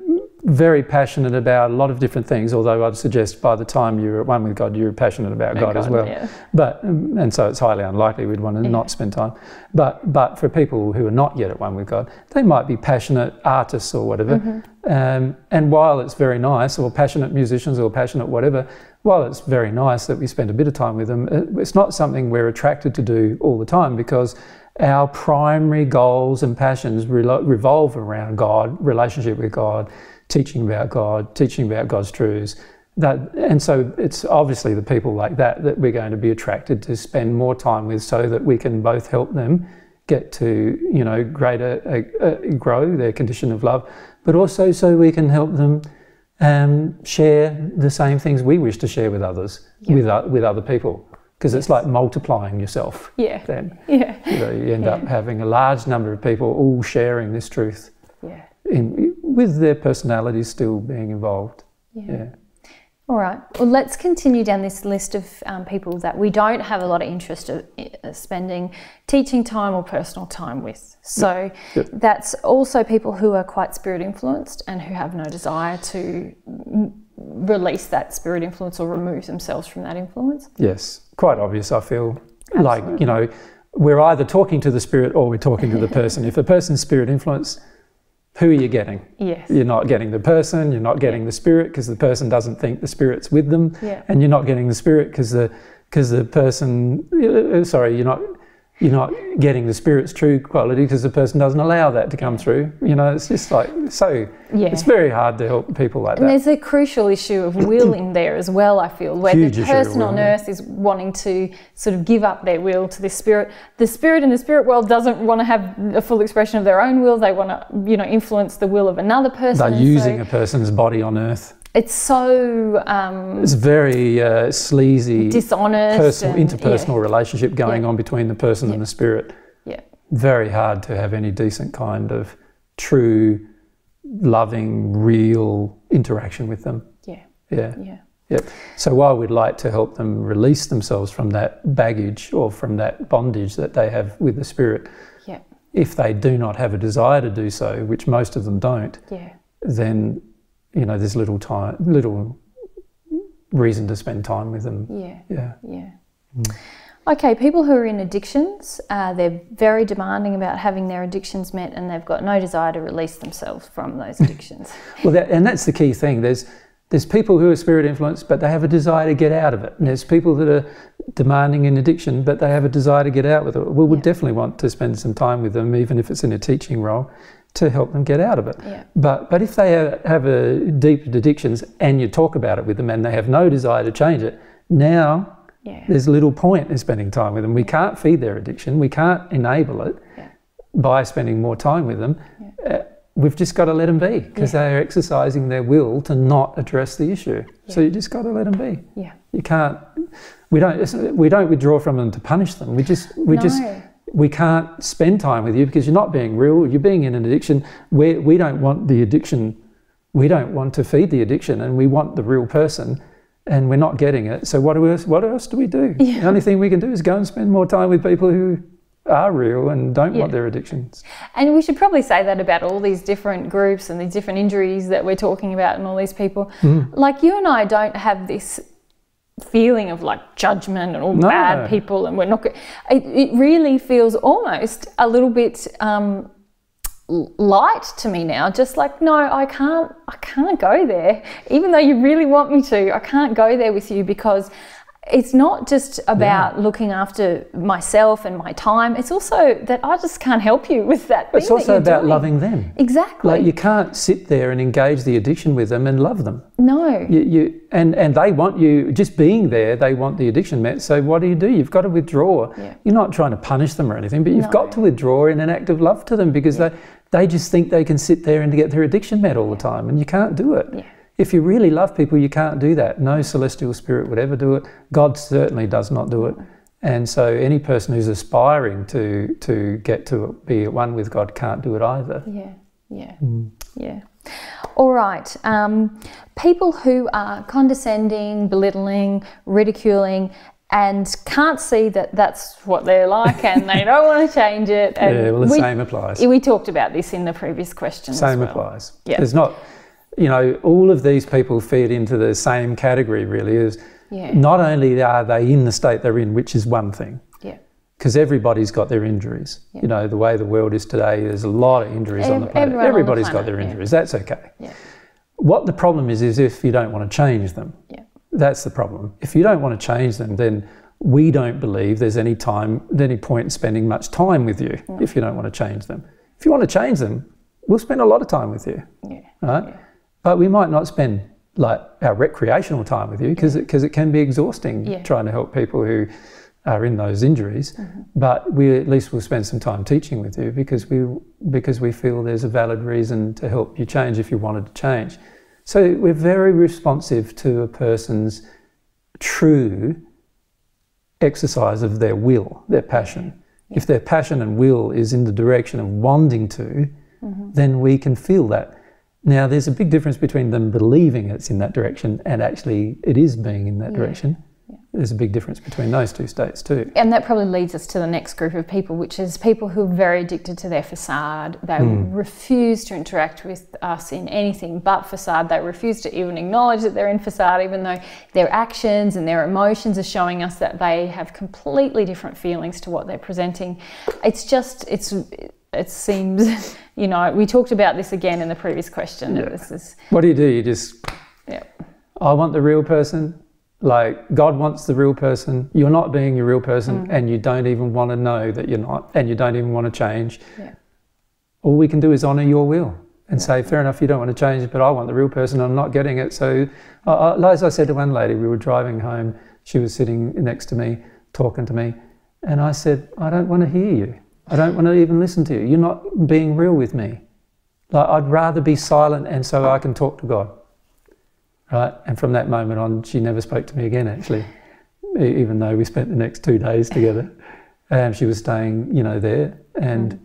very passionate about a lot of different things. Although I'd suggest by the time you're at one with God, you're passionate about God, as well. yeah. But um, and so it's highly unlikely we'd want to not spend time. But but for people who are not yet at one with God, they might be passionate artists or whatever. Mm-hmm. Um, and while it's very nice, or passionate musicians, or passionate whatever, while it's very nice that we spend a bit of time with them, it's not something we're attracted to do all the time because our primary goals and passions revolve around God, relationship with God, teaching about God, teaching about God's truths. That, and so it's obviously the people like that that we're going to be attracted to spend more time with so that we can both help them get to, you know, greater, uh, uh, grow their condition of love, but also so we can help them um, share the same things we wish to share with others, with, o- with other people. Because it's like multiplying yourself yeah, then. yeah, You, know, you end up having a large number of people all sharing this truth yeah. in, with their personalities still being involved. Yeah. Yeah. All right. Well, let's continue down this list of um, people that we don't have a lot of interest of uh, spending teaching time or personal time with. So that's also people who are quite spirit influenced and who have no desire to release that spirit influence or remove themselves from that influence. Yes, quite obvious, I feel. Like, you know, we're either talking to the spirit or we're talking to the person. if a person's spirit influence, who are you getting? Yes. You're not getting the person, you're not getting the spirit because the person doesn't think the spirit's with them. Yeah. And you're not getting the spirit because the because the person uh, sorry, you're not you're not getting the spirit's true quality because the person doesn't allow that to come through. You know, it's just like so Yeah. it's very hard to help people like And that. there's a crucial issue of will in there as well, I feel, where Huge the person on earth is wanting to sort of give up their will to the spirit. The spirit in the spirit world doesn't want to have a full expression of their own will. They want to, you know, influence the will of another person. They're using so a person's body on earth. It's so um, It's very uh, sleazy dishonest. personal and- interpersonal relationship going Yeah. on between the person and the spirit. Yeah. Very hard to have any decent kind of true, loving, real interaction with them. Yeah. Yeah. Yeah. Yeah. Yep. So while we'd like to help them release themselves from that baggage or from that bondage that they have with the spirit, Yeah. if they do not have a desire to do so, which most of them don't, Yeah. then you know there's little time, little reason to spend time with them. Yeah. Yeah. Yeah. Okay, people who are in addictions, uh, they're very demanding about having their addictions met and they've got no desire to release themselves from those addictions. Well, that, and that's the key thing. There's there's people who are spirit influenced, but they have a desire to get out of it. And there's people that are demanding an addiction, but they have a desire to get out with it. We would definitely want to spend some time with them, even if it's in a teaching role, to help them get out of it. Yeah. But but if they have, have a deep addictions and you talk about it with them and they have no desire to change it, Now Yeah. there's little point in spending time with them. We can't feed their addiction. We can't enable it Yeah. by spending more time with them. Uh, we've just got to let them be because they are exercising their will to not address the issue. So you just got to let them be. Yeah. You can't. We don't. We don't withdraw from them to punish them. We just. We just. We can't spend time with you because you're not being real. You're being in an addiction. We we don't want the addiction. We don't want to feed the addiction, and we want the real person, and we're not getting it. So what do else? What else do we do? The only thing we can do is go and spend more time with people who are real and don't want their addictions. And we should probably say that about all these different groups and these different injuries that we're talking about and all these people. Hmm. Like you and I don't have this feeling of like judgment and all No. bad people and we're not go- it, it really feels almost a little bit um, light to me now just like no i can't i can't go there even though you really want me to i can't go there with you because it's not just about looking after myself and my time it's also that i just can't help you with that It's also about doing. loving them. exactly Like you can't sit there and engage the addiction with them and love them. no You, you and and they want you just being there. They want the addiction met. So what do you do? You've got to withdraw. Yeah. You're not trying to punish them or anything, but you've No. got to withdraw in an act of love to them because they they just think they can sit there and get their addiction met all the time, and you can't do it. If you really love people, you can't do that. No celestial spirit would ever do it. God certainly does not do it. And so any person who's aspiring to to get to be at one with God can't do it either. Yeah, yeah, yeah. All right. Um, people who are condescending, belittling, ridiculing, and can't see that that's what they're like and they don't want to change it. And Yeah, well, the we, same applies. We talked about this in the previous question. as Same well. applies. Yeah. There's not, you know, all of these people feed into the same category really is Yeah. not only are they in the state they're in, which is one thing, Yeah. because everybody's got their injuries. You know, the way the world is today, there's a lot of injuries on the planet. everyone on the Everybody's got planet, their yeah. injuries. That's okay. Yeah. What the problem is, is if you don't want to change them. Yeah. That's the problem. If you don't want to change them, then we don't believe there's any time, any point in spending much time with you if you don't want to change them. If you want to change them, we'll spend a lot of time with you Yeah. right? But we might not spend like our recreational time with you because it, 'cause it can be exhausting Yeah. trying to help people who are in those injuries. Mm-hmm. But we at least will spend some time teaching with you because we because we feel there's a valid reason to help you change if you wanted to change. So we're very responsive to a person's true exercise of their will, their passion. If their passion and will is in the direction of wanting to, mm-hmm. then we can feel that. Now, there's a big difference between them believing it's in that direction and actually it is being in that direction. There's a big difference between those two states, too. And that probably leads us to the next group of people, which is people who are very addicted to their facade. They Hmm. refuse to interact with us in anything but facade. They refuse to even acknowledge that they're in facade, even though their actions and their emotions are showing us that they have completely different feelings to what they're presenting. It's just, it's, it seems, you know, we talked about this again in the previous question. Yeah. This is, What do you do? You just, yeah, I want the real person. Like, God wants the real person. You're not being your real person, mm. and you don't even want to know that you're not, and you don't even want to change. Yeah. All we can do is honour your will and say, fair enough, you don't want to change, but I want the real person. I'm not getting it. So, I- as I said to one lady, we were driving home. She was sitting next to me, talking to me, and I said, I don't want to hear you. I don't want to even listen to you. You're not being real with me. Like, I'd rather be silent and so I can talk to God. Right? And from that moment on, she never spoke to me again, actually, even though we spent the next two days together. Um, she was staying, you know, there, and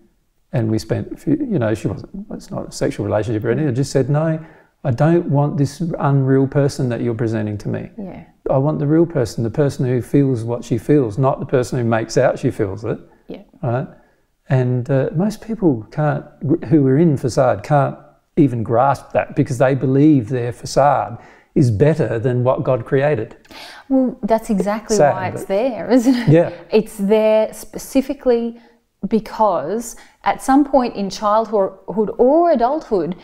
and we spent, a few, you know, she wasn't. It's not a sexual relationship or anything. I just said, no, I don't want this unreal person that you're presenting to me. yeah, I want the real person, the person who feels what she feels, not the person who makes out she feels it. yeah, Right? And uh, most people can't, who are in facade, can't even grasp that because they believe their facade is better than what God created. Well, that's exactly Sad, why it's there, isn't it? Yeah. It's there specifically because at some point in childhood or adulthood,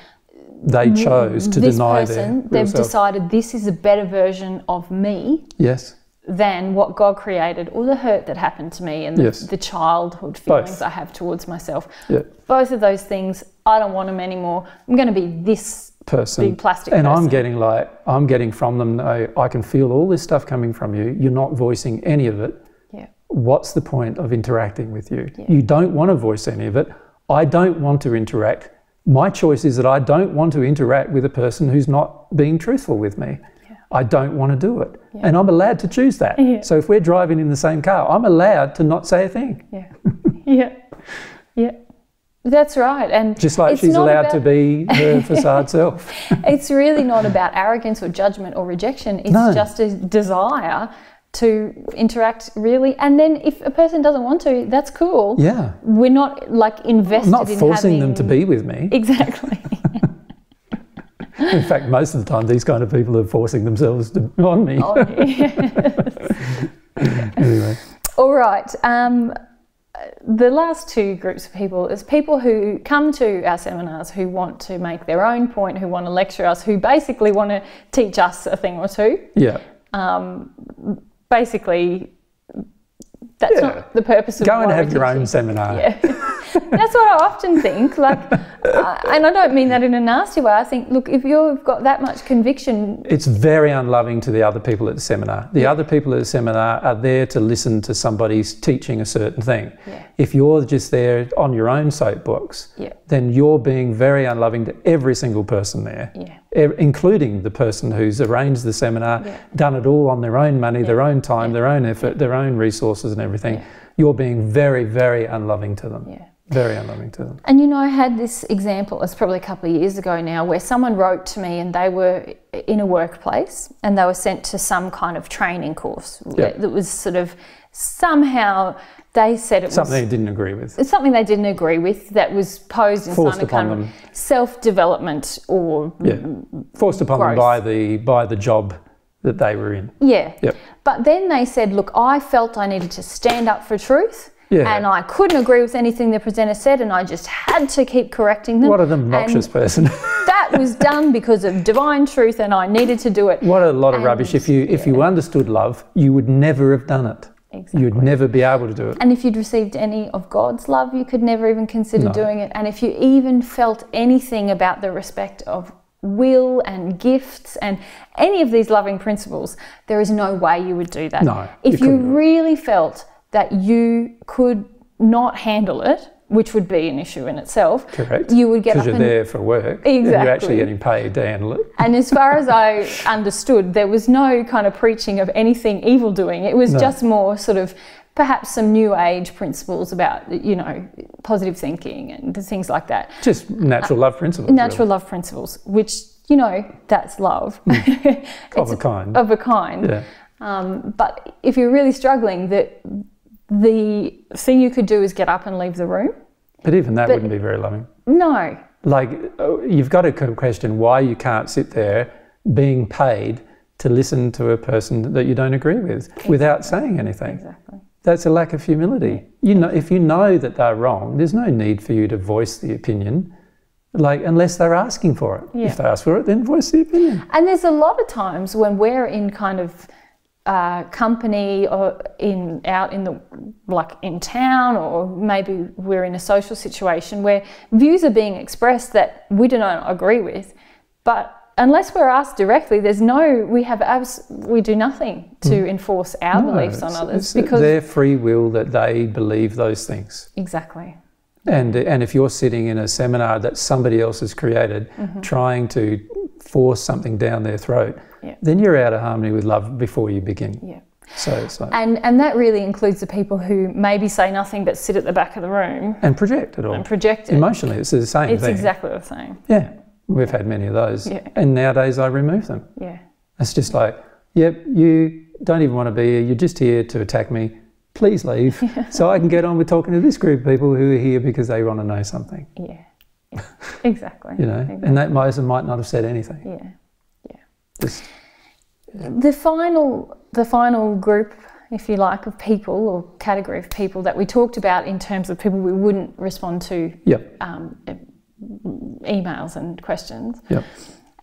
They chose to this deny person, their they've self. decided this is a better version of me Yes. Than what God created or the hurt that happened to me and the, Yes. the childhood feelings Both. I have towards myself. Yeah. Both of those things, I don't want them anymore. I'm going to be this person, Big plastic and I'm getting like I'm getting from them. No, I can feel all this stuff coming from you. You're not voicing any of it. Yeah. What's the point of interacting with you? You don't want to voice any of it. I don't want to interact. My choice is that I don't want to interact with a person who's not being truthful with me. I don't want to do it. And I'm allowed to choose that. Yeah. So if we're driving in the same car, I'm allowed to not say a thing. Yeah. yeah. Yeah. That's right. And Just like she's allowed to be her facade self. it's really not about arrogance or judgment or rejection. It's No. just a desire to interact really. And then if a person doesn't want to, that's cool. Yeah. We're not like invested I'm not in forcing them to be with me. Exactly. In fact, most of the time, these kind of people are forcing themselves to, on me. Oh, anyway, All right. Um, the last two groups of people is people who come to our seminars who want to make their own point, who want to lecture us, who basically want to teach us a thing or two. yeah. Um, basically, that's Yeah. not the purpose of Go and have your own seminar. Yeah. That's what I often think. Like, uh, and I don't mean that in a nasty way. I think, look, if you've got that much conviction, It's very unloving to the other people at the seminar. The other people at the seminar are there to listen to somebody's teaching a certain thing. Yeah. If you're just there on your own soapbox, Yeah. then you're being very unloving to every single person there. yeah, including the person who's arranged the seminar, Yeah. done it all on their own money, their own time, their own effort, their own resources, and everything. Yeah. You're being very, very unloving to them. yeah. Very unloving to them. And you know, I had this example, it's probably a couple of years ago now, where someone wrote to me and they were in a workplace and they were sent to some kind of training course Yeah. that was sort of somehow they said it Something was something they didn't agree with. it's something they didn't agree with that was posed in Forced some kind of them. self-development or Yeah. Forced upon them by the by the job that they were in. yeah. Yep. But then they said, look, I felt I needed to stand up for truth. Yeah. And I couldn't agree with anything the presenter said, and I just had to keep correcting them. What an And obnoxious person. that was done because of divine truth, and I needed to do it. what a lot of And- rubbish. If you if you understood love, you would never have done it. Exactly. You'd never be able to do it. And if you'd received any of God's love, you could never even consider No. doing it. And if you even felt anything about the respect of will and gifts and any of these loving principles, there is no way you would do that. No, if you it. really felt that you could not handle it, which would be an issue in itself, Correct. you would get Because you're there for work. And you're Exactly. actually getting paid to handle it. And as far as I understood, there was no kind of preaching of anything evil doing. It was No. just more sort of perhaps some new age principles about, you know, positive thinking and things like that. Just natural love principles. Natural love principles, which, you know, that's love. really, of a kind. of a kind. yeah. Um, but if you're really struggling, that the thing you could do is get up and leave the room. But even that But- wouldn't be very loving. No. Like, oh, you've got to question why you can't sit there being paid to listen to a person that you don't agree with without saying anything. Exactly. That's a lack of humility. You know, if you know that they're wrong, there's no need for you to voice the opinion, like unless they're asking for it. Yeah. If they ask for it, then voice the opinion. And there's a lot of times when we're in kind of uh, company or in out in the like in town or maybe we're in a social situation where views are being expressed that we do not agree with, but unless we're asked directly, there's no we have abs- we do nothing to enforce our No, beliefs on others it's because their free will that they believe those things. exactly And and if you're sitting in a seminar that somebody else has created, Mm-hmm. trying to force something down their throat, Yeah. then you're out of harmony with love before you begin. yeah. So like And and that really includes the people who maybe say nothing but sit at the back of the room and project it all. and project it. Emotionally, it's the same It's thing. exactly the same. Yeah, we've had many of those, Yeah. and nowadays I remove them. Yeah. It's just like, yep, you don't even want to be here. You're just here to attack me. Please leave, so I can get on with talking to this group of people who are here because they want to know something. Yeah. yeah. Exactly. You know, Exactly. and that person might not have said anything. Yeah. The final, the final group, if you like, of people or category of people that we talked about in terms of people we wouldn't respond to yep, um, emails and questions. yep,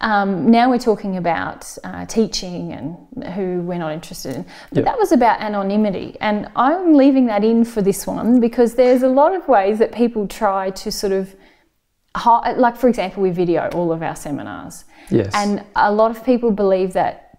Um, now we're talking about uh, teaching and who we're not interested in. But Yep. that was about anonymity. And I'm leaving that in for this one because there's a lot of ways that people try to sort of like for example, we video all of our seminars, Yes. and a lot of people believe that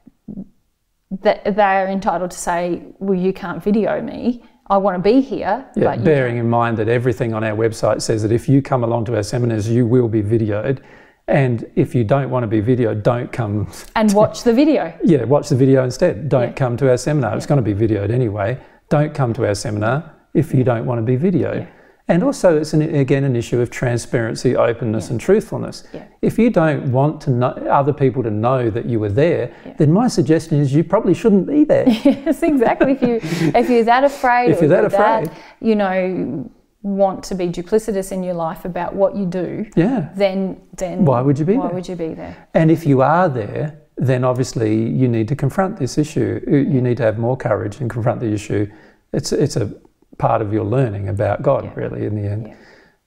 that they are entitled to say, "Well, you can't video me. I want to be here." yeah, but bearing in mind that everything on our website says that if you come along to our seminars, you will be videoed. And if you don't want to be videoed, don't come. and watch the video. Yeah, watch the video instead. Don't Yeah. come to our seminar. It's going to be videoed anyway. Don't come to our seminar if you don't want to be videoed. Yeah. And also, it's an, again an issue of transparency, openness, and truthfulness. Yeah. If you don't want to know other people to know that you were there, then my suggestion is you probably shouldn't be there. yes, exactly. If you if you're that afraid, If you're that afraid. you know, want to be duplicitous in your life about what you do, yeah. then then Why would you be why there? would you be there? And if you are there, then obviously you need to confront this issue. You- You need to have more courage and confront the issue. It's it's a part of your learning about God, Yeah. really, in the end. Yeah.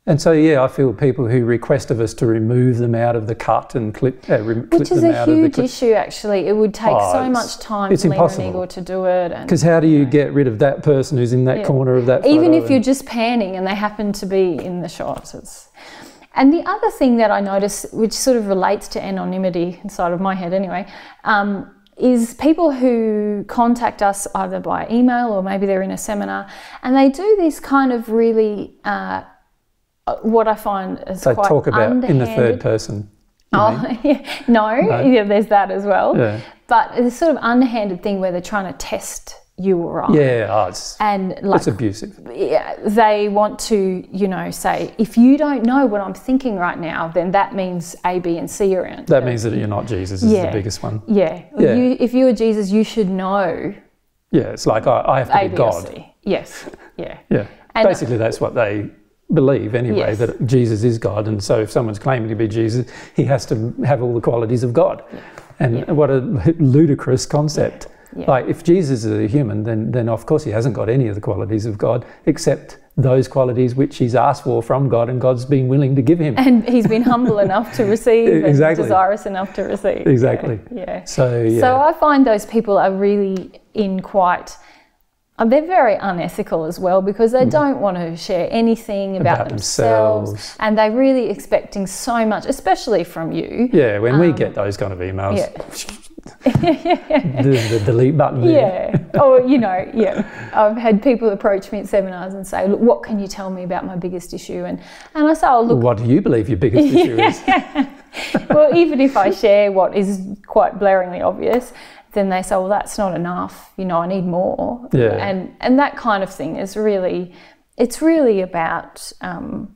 And so, yeah, I feel people who request of us to remove them out of the cut and clip, uh, re- clip Which is a out of the huge issue, actually. It would take Oh, so much time it's for impossible. Igor to do it. Because how do you get rid of that person who's in that Yeah. corner of that? even if you're just panning and they happen to be in the shot. It's... And the other thing that I notice, which sort of relates to anonymity inside of my head anyway, um, is people who contact us either by email or maybe they're in a seminar and they do this kind of really, uh, what I find is they quite talk about in the third person. Oh, yeah. no, yeah, there's that as well. Yeah. But it's sort of underhanded thing where they're trying to test you or I. Yeah, oh, it's, And like it's abusive. yeah, they want to, you know, say, if you don't know what I'm thinking right now, then that means A, B, and C are in. That means that you're not Jesus, is Yeah. the biggest one. yeah. Yeah. You, if you were Jesus, you should know Yeah, it's like I, I have to A, be B, God. Yes. Yeah. Yeah. And- Basically, that's what they believe anyway, Yes. that Jesus is God. And so if someone's claiming to be Jesus, he has to have all the qualities of God. And Yeah. what a ludicrous concept. Yeah. Like, if Jesus is a human, then, then of course he hasn't got any of the qualities of God except those qualities which he's asked for from God and God's been willing to give him. And he's been humble enough to receive Exactly. and desirous enough to receive. Exactly. Yeah. So, yeah. So I find those people are really in quite. uh, They're very unethical as well because they don't want to share anything about. About themselves, themselves. and they're really expecting so much, especially from you. yeah, when we get those kind of emails, Um, Yeah. the, the delete button. there. Yeah. or, you know, yeah. I've had people approach me at seminars and say, look, what can you tell me about my biggest issue? And, and I say, oh, look, What do you believe your biggest issue is? well, even if I share what is quite blaringly obvious, then they say, well, that's not enough. You know, I need more. Yeah. And, and that kind of thing is really, it's really about um,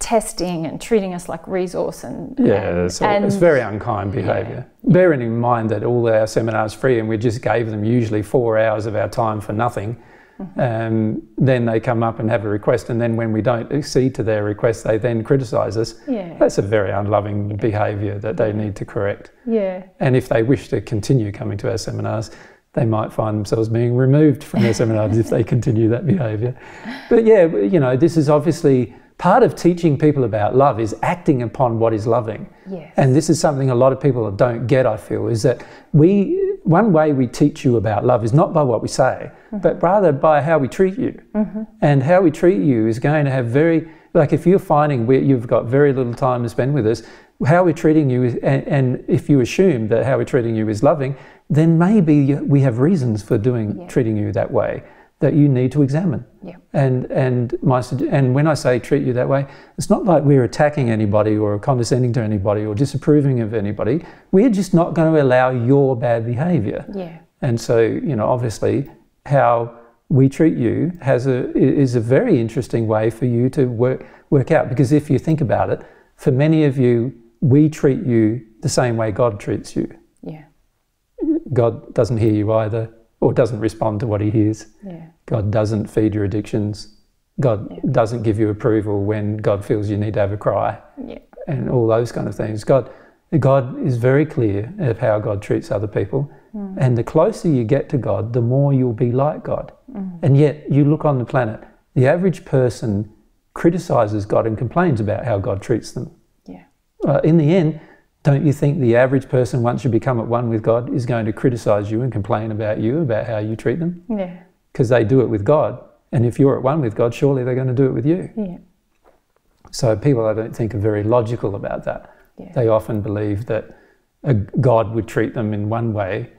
testing and treating us like resource and Yeah, and, so it's and- very unkind behaviour. Bearing in mind that all our seminars free and we just gave them usually four hours of our time for nothing, Mm-hmm. um, then they come up and have a request, and then when we don't accede to their request, they then criticise us. Yeah. That's a very unloving behaviour that they need to correct. yeah. And if they wish to continue coming to our seminars, they might find themselves being removed from their seminars if they continue that behaviour. But yeah, you know, this is obviously part of teaching people about love is acting upon what is loving. Yes. And this is something a lot of people don't get, I feel, is that we one way we teach you about love is not by what we say, mm-hmm. but rather by how we treat you. Mm-hmm. And how we treat you is going to have very like if you're finding we you've got very little time to spend with us, how we're treating you is, and, and if you assume that how we're treating you is loving, then maybe we have reasons for doing treating you that way that you need to examine. Yeah. And and my and when I say treat you that way, it's not like we're attacking anybody or condescending to anybody or disapproving of anybody. We're just not going to allow your bad behaviour. Yeah. And so you know, obviously, how we treat you has a is a very interesting way for you to work work out. Because if you think about it, for many of you, we treat you the same way God treats you. Yeah. God doesn't hear you either, or doesn't respond to what He hears. Yeah. God doesn't feed your addictions. God doesn't give you approval when God feels you need to have a cry Yeah. and all those kind of things. God, God is very clear of how God treats other people. And the closer you get to God, the more you'll be like God. And yet, you look on the planet, the average person criticizes God and complains about how God treats them. Yeah. Uh, in the end, don't you think the average person, once you become at one with God, is going to criticize you and complain about you, about how you treat them? Yeah. Because they do it with God. And if you're at one with God, surely they're going to do it with you. Yeah. So people, I don't think, are very logical about that. Yeah. They often believe that a God would treat them in one way,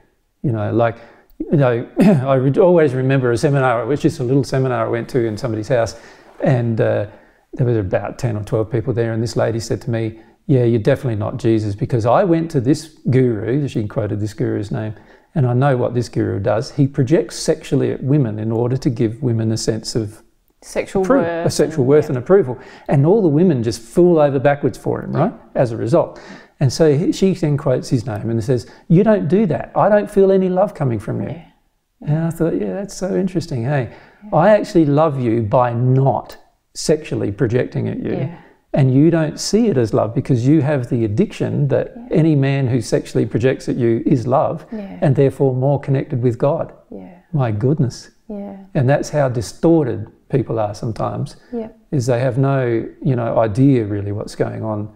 you know, like, you know, I re- always remember a seminar, which is a little seminar I went to in somebody's house, and uh, there was about 10 or 12 people there, and this lady said to me, yeah, you're definitely not Jesus because I went to this guru, she quoted this guru's name, and I know what this guru does. He projects sexually at women in order to give women a sense of Sexual worth. a sexual and- worth yeah. and approval. And all the women just fall over backwards for him, right? As a result. And so he- she then quotes his name and says, You don't do that. I don't feel any love coming from you. Yeah. And I thought, yeah, that's so interesting. Hey, I actually love you by not sexually projecting at you. Yeah. And you don't see it as love because you have the addiction that any man who sexually projects at you is love Yeah. and therefore more connected with God. Yeah. My goodness. Yeah. And that's how distorted people are sometimes Yeah. is they have no, you know, idea really what's going on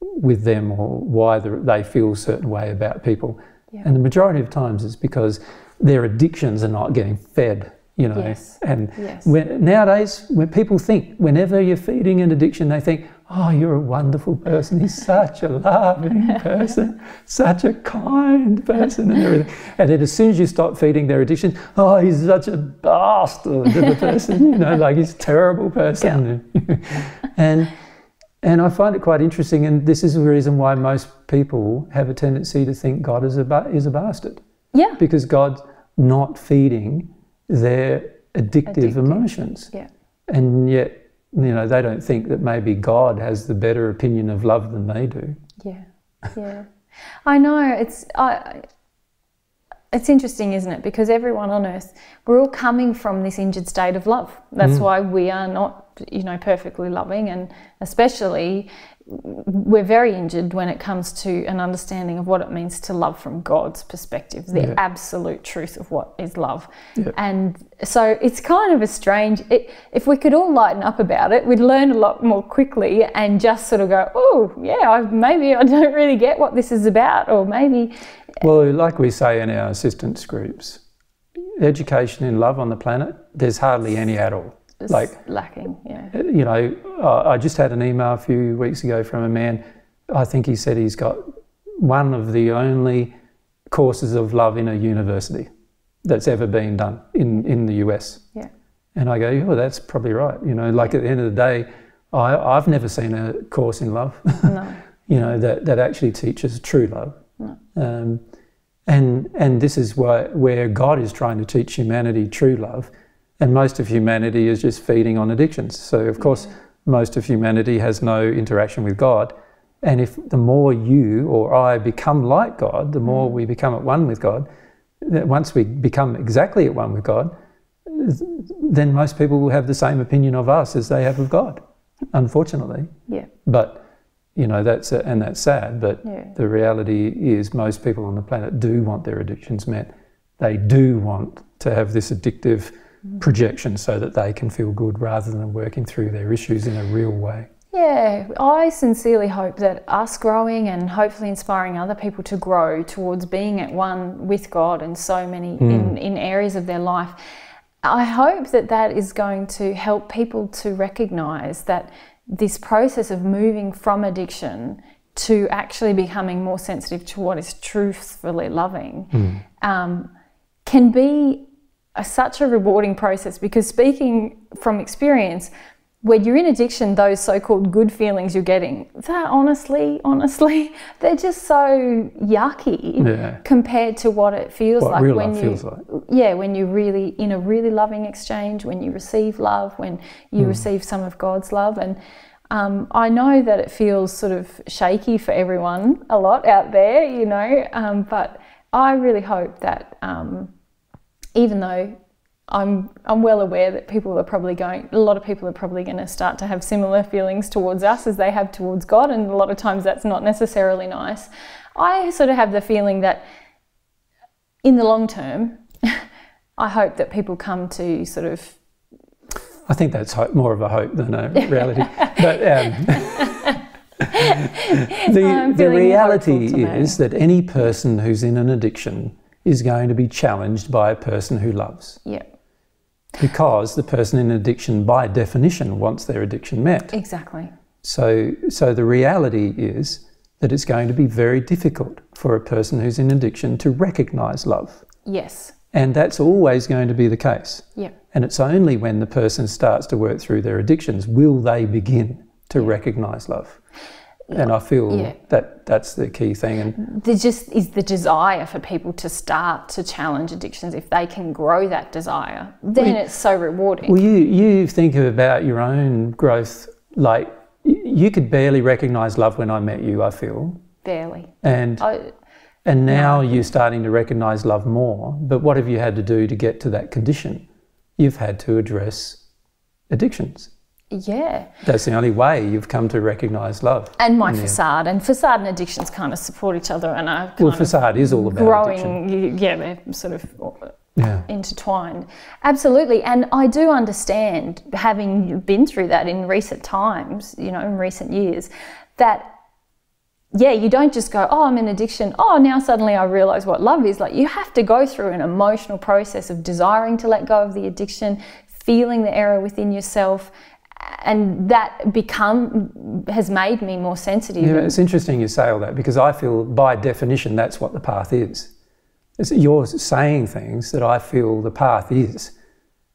with them or why they feel a certain way about people. Yeah. And the majority of times it's because their addictions are not getting fed, you know. Yes. And Yes. when, nowadays, when people think, whenever you're feeding an addiction, they think, oh, you're a wonderful person. He's such a loving person, such a kind person, and everything. And then as soon as you stop feeding their addiction, oh, he's such a bastard of a person, you know, like he's a terrible person. and and I find it quite interesting, and this is the reason why most people have a tendency to think God is a, is a bastard Yeah. because God's not feeding their addictive, Addictive. emotions. Yeah. And yet, you know, they don't think that maybe God has the better opinion of love than they do. Yeah, yeah. I know it's I. It's interesting, isn't it? Because everyone on earth, we're all coming from this injured state of love. That's mm. why we are not, you know, perfectly loving, and especially we're very injured when it comes to an understanding of what it means to love from God's perspective, the Yeah. absolute truth of what is love. Yeah. And so it's kind of a strange, it, if we could all lighten up about it, we'd learn a lot more quickly and just sort of go, oh, yeah, I, maybe I don't really get what this is about, or maybe, Well, like we say in our assistance groups, education in love on the planet, there's hardly any at all. It's Like, lacking. Yeah. you know, uh, I just had an email a few weeks ago from a man. I think he said he's got one of the only courses of love in a university that's ever been done in, in the US. Yeah. And I go, oh, that's probably right. You know, like at the end of the day, I, I've never seen a course in love, No. you know, that, that actually teaches true love. Um, and and this is why, where God is trying to teach humanity true love, and most of humanity is just feeding on addictions. So of course, most of humanity has no interaction with God. And if the more you or I become like God, the more mm. we become at one with God. That once we become exactly at one with God, then most people will have the same opinion of us as they have of God. Unfortunately, Yeah. but you know that's and that's sad. But Yeah. the reality is, most people on the planet do want their addictions met. They do want to have this addictive projection so that they can feel good rather than working through their issues in a real way. Yeah, I sincerely hope that us growing and hopefully inspiring other people to grow towards being at one with God and so many in, in areas of their life. I hope that that is going to help people to recognize that this process of moving from addiction to actually becoming more sensitive to what is truthfully loving um, can be a, such a rewarding process because speaking from experience, when you're in addiction, those so-called good feelings you're getting, they're honestly, honestly, they're just so yucky Yeah. compared to what it feels What like real when love you, feels like. yeah, when you're really in a really loving exchange, when you receive love, when you Hmm. receive some of God's love, and um, I know that it feels sort of shaky for everyone a lot out there, you know, um, but I really hope that um, even though I'm I'm well aware that people are probably going a lot of people are probably going to start to have similar feelings towards us as they have towards God and a lot of times that's not necessarily nice. I sort of have the feeling that in the long term I hope that people come to sort of I think that's hope, more of a hope than a reality. but um, the, the reality is that any person who's in an addiction is going to be challenged by a person who loves. yeah because the person in addiction, by definition, wants their addiction met. Exactly. So, so the reality is that it's going to be very difficult for a person who's in addiction to recognize love. Yes. And that's always going to be the case. Yeah. And it's only when the person starts to work through their addictions will they begin to recognize love. And I feel Yeah. that that's the key thing. And There just is the desire for people to start to challenge addictions. If they can grow that desire, then it's so rewarding. well, you you think about your own growth. Like you could barely recognize love when I met you. I feel, Barely. and I, and now you're starting to recognize love more. But what have you had to do to get to that condition? You've had to address addictions. Yeah. That's the only way you've come to recognize love. And my Yeah. facade and facade and addictions kind of support each other and are Well, facade is all about growing. you- Yeah, they're sort of Yeah. intertwined. Absolutely. And I do understand, having been through that in recent times, you know, in recent years, that, yeah, you don't just go, oh, I'm in addiction. Oh, now suddenly I realize what love is. Like, you have to go through an emotional process of desiring to let go of the addiction, feeling the error within yourself. And that become has made me more sensitive. Yeah, it's interesting you say all that because I feel by definition that's what the path is. It's, you're saying things that I feel the path is.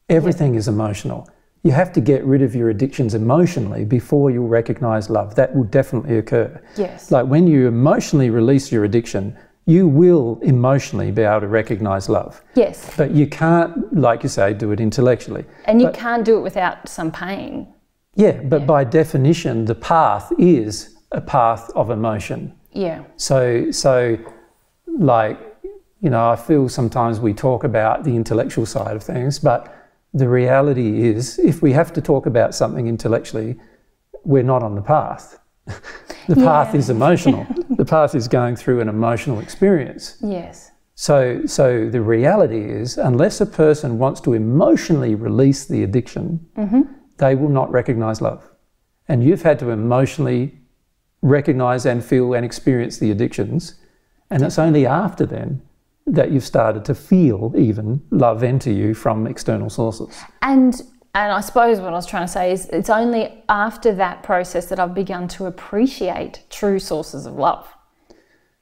Everything is emotional. You have to get rid of your addictions emotionally before you'll recognize love. That will definitely occur. Yes. Like when you emotionally release your addiction, you will emotionally be able to recognize love. yes. But you can't, like you say, do it intellectually. And you can't do it without some pain. Yeah, but by definition, the path is a path of emotion. Yeah. So, so, like, you know, I feel sometimes we talk about the intellectual side of things, but the reality is, if we have to talk about something intellectually, we're not on the path. the path is emotional. the path is going through an emotional experience. Yes. So, so the reality is, unless a person wants to emotionally release the addiction, mm-hmm. They will not recognize love. And you've had to emotionally recognize and feel and experience the addictions. And it's only after then that you've started to feel even love enter you from external sources. And and I suppose what I was trying to say is it's only after that process that I've begun to appreciate true sources of love.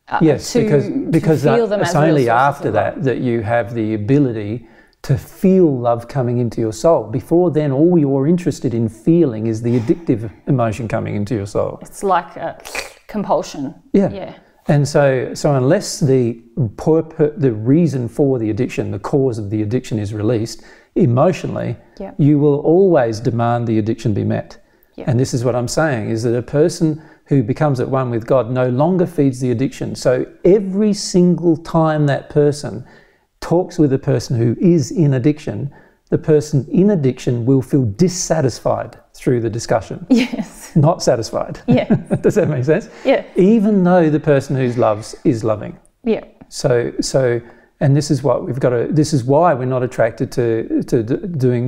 Uh, Yes, to- because to because feel that, them it's only after that that you have the ability to feel love coming into your soul. Before then, all you're interested in feeling is the addictive emotion coming into your soul. It's like a compulsion. Yeah. Yeah. And so, so unless the purpo- the reason for the addiction, the cause of the addiction is released emotionally, Yeah. you will always demand the addiction be met. Yeah. And this is what I'm saying is that a person who becomes at one with God no longer feeds the addiction. So every single time that person talks with a person who is in addiction, the person in addiction will feel dissatisfied through the discussion, Yes. not satisfied. Yeah. Does that make sense? Yeah. Even though the person who loves is loving. Yeah. So, so, and this is what we've got to. This is why we're not attracted to to d- doing,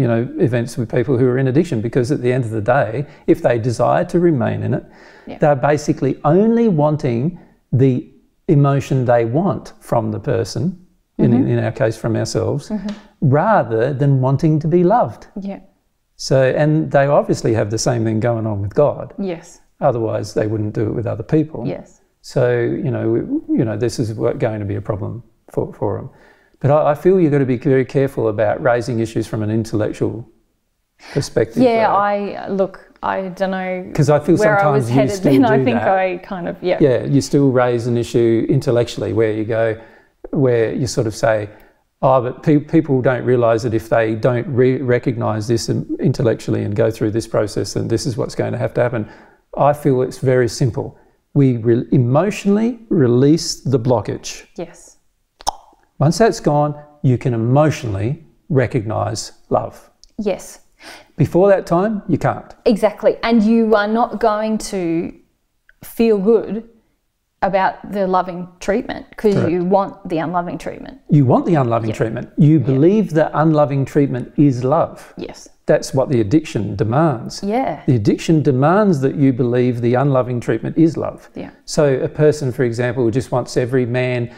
you know, events with people who are in addiction because at the end of the day, if they desire to remain in it, Yeah. they're basically only wanting the emotion they want from the person. In, mm-hmm. in our case, from ourselves, mm-hmm. rather than wanting to be loved. Yeah. So, and they obviously have the same thing going on with God. Yes. Otherwise, they wouldn't do it with other people. Yes. So you know, we, you know, this is going to be a problem for, for them. But I, I feel you've got to be very careful about raising issues from an intellectual perspective. Yeah, I look. I don't know because I feel where I was sometimes you headed. still Then I think that. I kind of yeah. yeah, you still raise an issue intellectually where you go, where you sort of say, oh, but pe- people don't realise that if they don't re- recognise this intellectually and go through this process, then this is what's going to have to happen. I feel it's very simple. We re- emotionally release the blockage. Yes. Once that's gone, you can emotionally recognise love. Yes. Before that time, you can't. Exactly. And you are not going to feel good about the loving treatment because you want the unloving treatment. You want the unloving treatment. You believe that unloving treatment is love. Yes. That's what the addiction demands. Yeah. The addiction demands that you believe the unloving treatment is love. Yeah. So, a person, for example, who just wants every man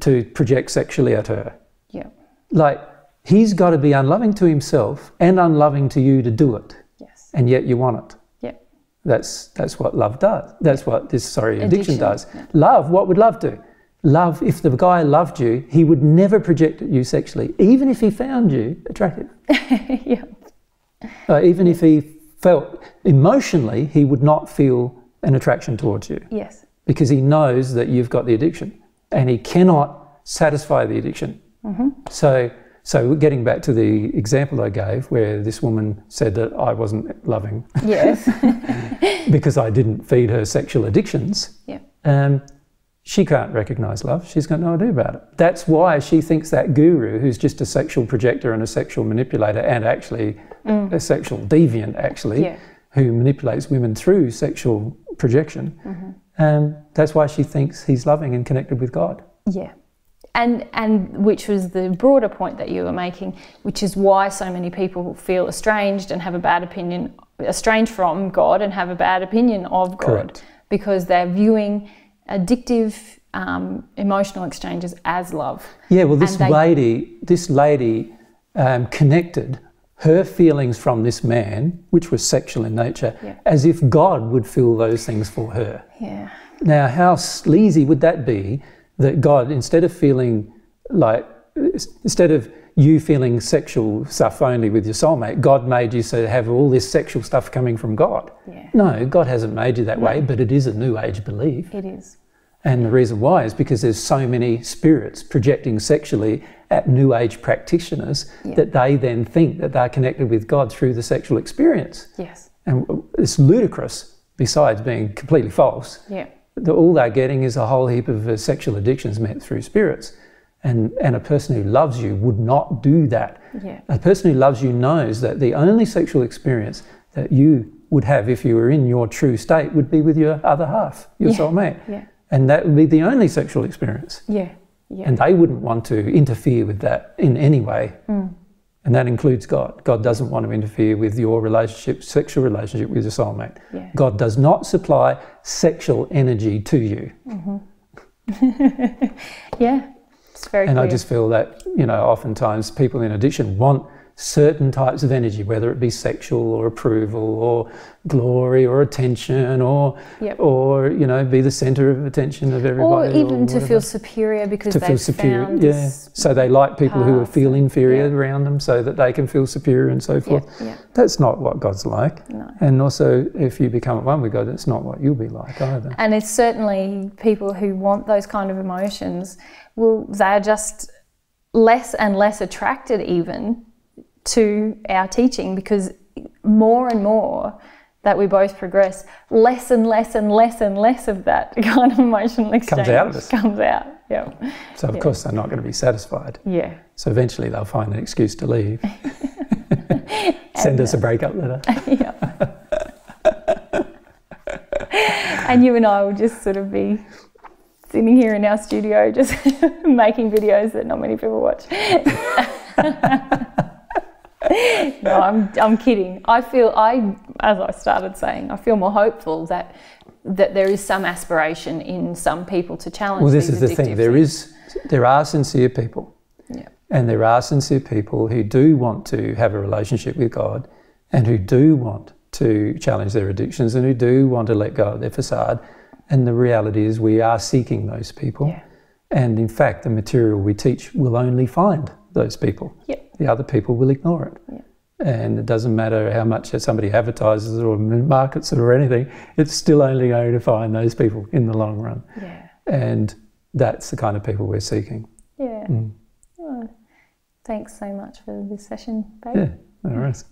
to project sexually at her. Yeah. Like, he's got to be unloving to himself and unloving to you to do it, Yes. and yet you want it. That's that's what love does. That's what this sorry addiction, Addiction, does. yeah. Love, what would love do? Love, if the guy loved you, he would never project at you sexually, even if he found you attractive. yeah. Uh, even if he felt emotionally, he would not feel an attraction towards you Yes. because he knows that you've got the addiction and he cannot satisfy the addiction. So, so getting back to the example I gave, where this woman said that I wasn't loving Yes. because I didn't feed her sexual addictions, yeah. um, she can't recognize love. She's got no idea about it. That's why she thinks that guru, who's just a sexual projector and a sexual manipulator, and actually a sexual deviant, actually, Yeah. who manipulates women through sexual projection, um, that's why she thinks he's loving and connected with God. Yeah. And and which was the broader point that you were making, which is why so many people feel estranged and have a bad opinion, estranged from God and have a bad opinion of God, Correct. because they're viewing addictive um, emotional exchanges as love. Yeah, well, this lady, this lady um, connected her feelings from this man, which was sexual in nature, Yeah. as if God would feel those things for her. Yeah. Now, how sleazy would that be that God, instead of feeling like, instead of you feeling sexual stuff only with your soulmate, God made you so to have all this sexual stuff coming from God? Yeah. No, God hasn't made you that way, but it is a new age belief. It is. And the reason why is because there's so many spirits projecting sexually at New Age practitioners Yeah. that they then think that they're connected with God through the sexual experience. Yes. And it's ludicrous, besides being completely false. Yeah. That All they're getting is a whole heap of uh, sexual addictions met through spirits. And, and a person who loves you would not do that. Yeah. A person who loves you knows that the only sexual experience that you would have if you were in your true state would be with your other half, your Yeah. soulmate. Yeah. And that would be the only sexual experience. Yeah. Yeah. And they wouldn't want to interfere with that in any way. Mm. And that includes God. God doesn't want to interfere with your relationship, sexual relationship with your soulmate. Yeah. God does not supply sexual energy to you. Mm-hmm. yeah. It's very And clear. I just feel that, you know, oftentimes people in addiction want certain types of energy, whether it be sexual or approval or glory or attention or, Yep. or you know, be the centre of attention of everybody, or even to feel superior because to feel superior. found Yeah. So they like people who feel inferior yeah. around them so that they can feel superior and so forth. yeah, That's not what God's like. no. And also, if you become at one with God, it's not what you'll be like either. And it's certainly people who want those kind of emotions, well, they're just less and less attracted even to our teaching because more and more that we both progress, less and less and less and less of that kind of emotional exchange comes out of us. Comes out. Yeah. So, of course, they're not going to be satisfied. Yeah. So, eventually, they'll find an excuse to leave. Send us a uh, breakup letter. yeah. and you and I will just sort of be sitting here in our studio just making videos that not many people watch. no, I'm, I'm kidding. I feel I, as I started saying, I feel more hopeful that that there is some aspiration in some people to challenge. Well, this is the thing. There things. is, there are sincere people, Yeah. and there are sincere people who do want to have a relationship with God, and who do want to challenge their addictions, and who do want to let go of their facade. And the reality is, we are seeking those people, Yeah. and in fact, the material we teach will only find those people. Yeah. The other people will ignore it. Yeah. And it doesn't matter how much somebody advertises it or markets it or anything, it's still only going to find those people in the long run. Yeah. And that's the kind of people we're seeking. Yeah. Mm. Oh, thanks so much for this session, babe. Yeah, all right.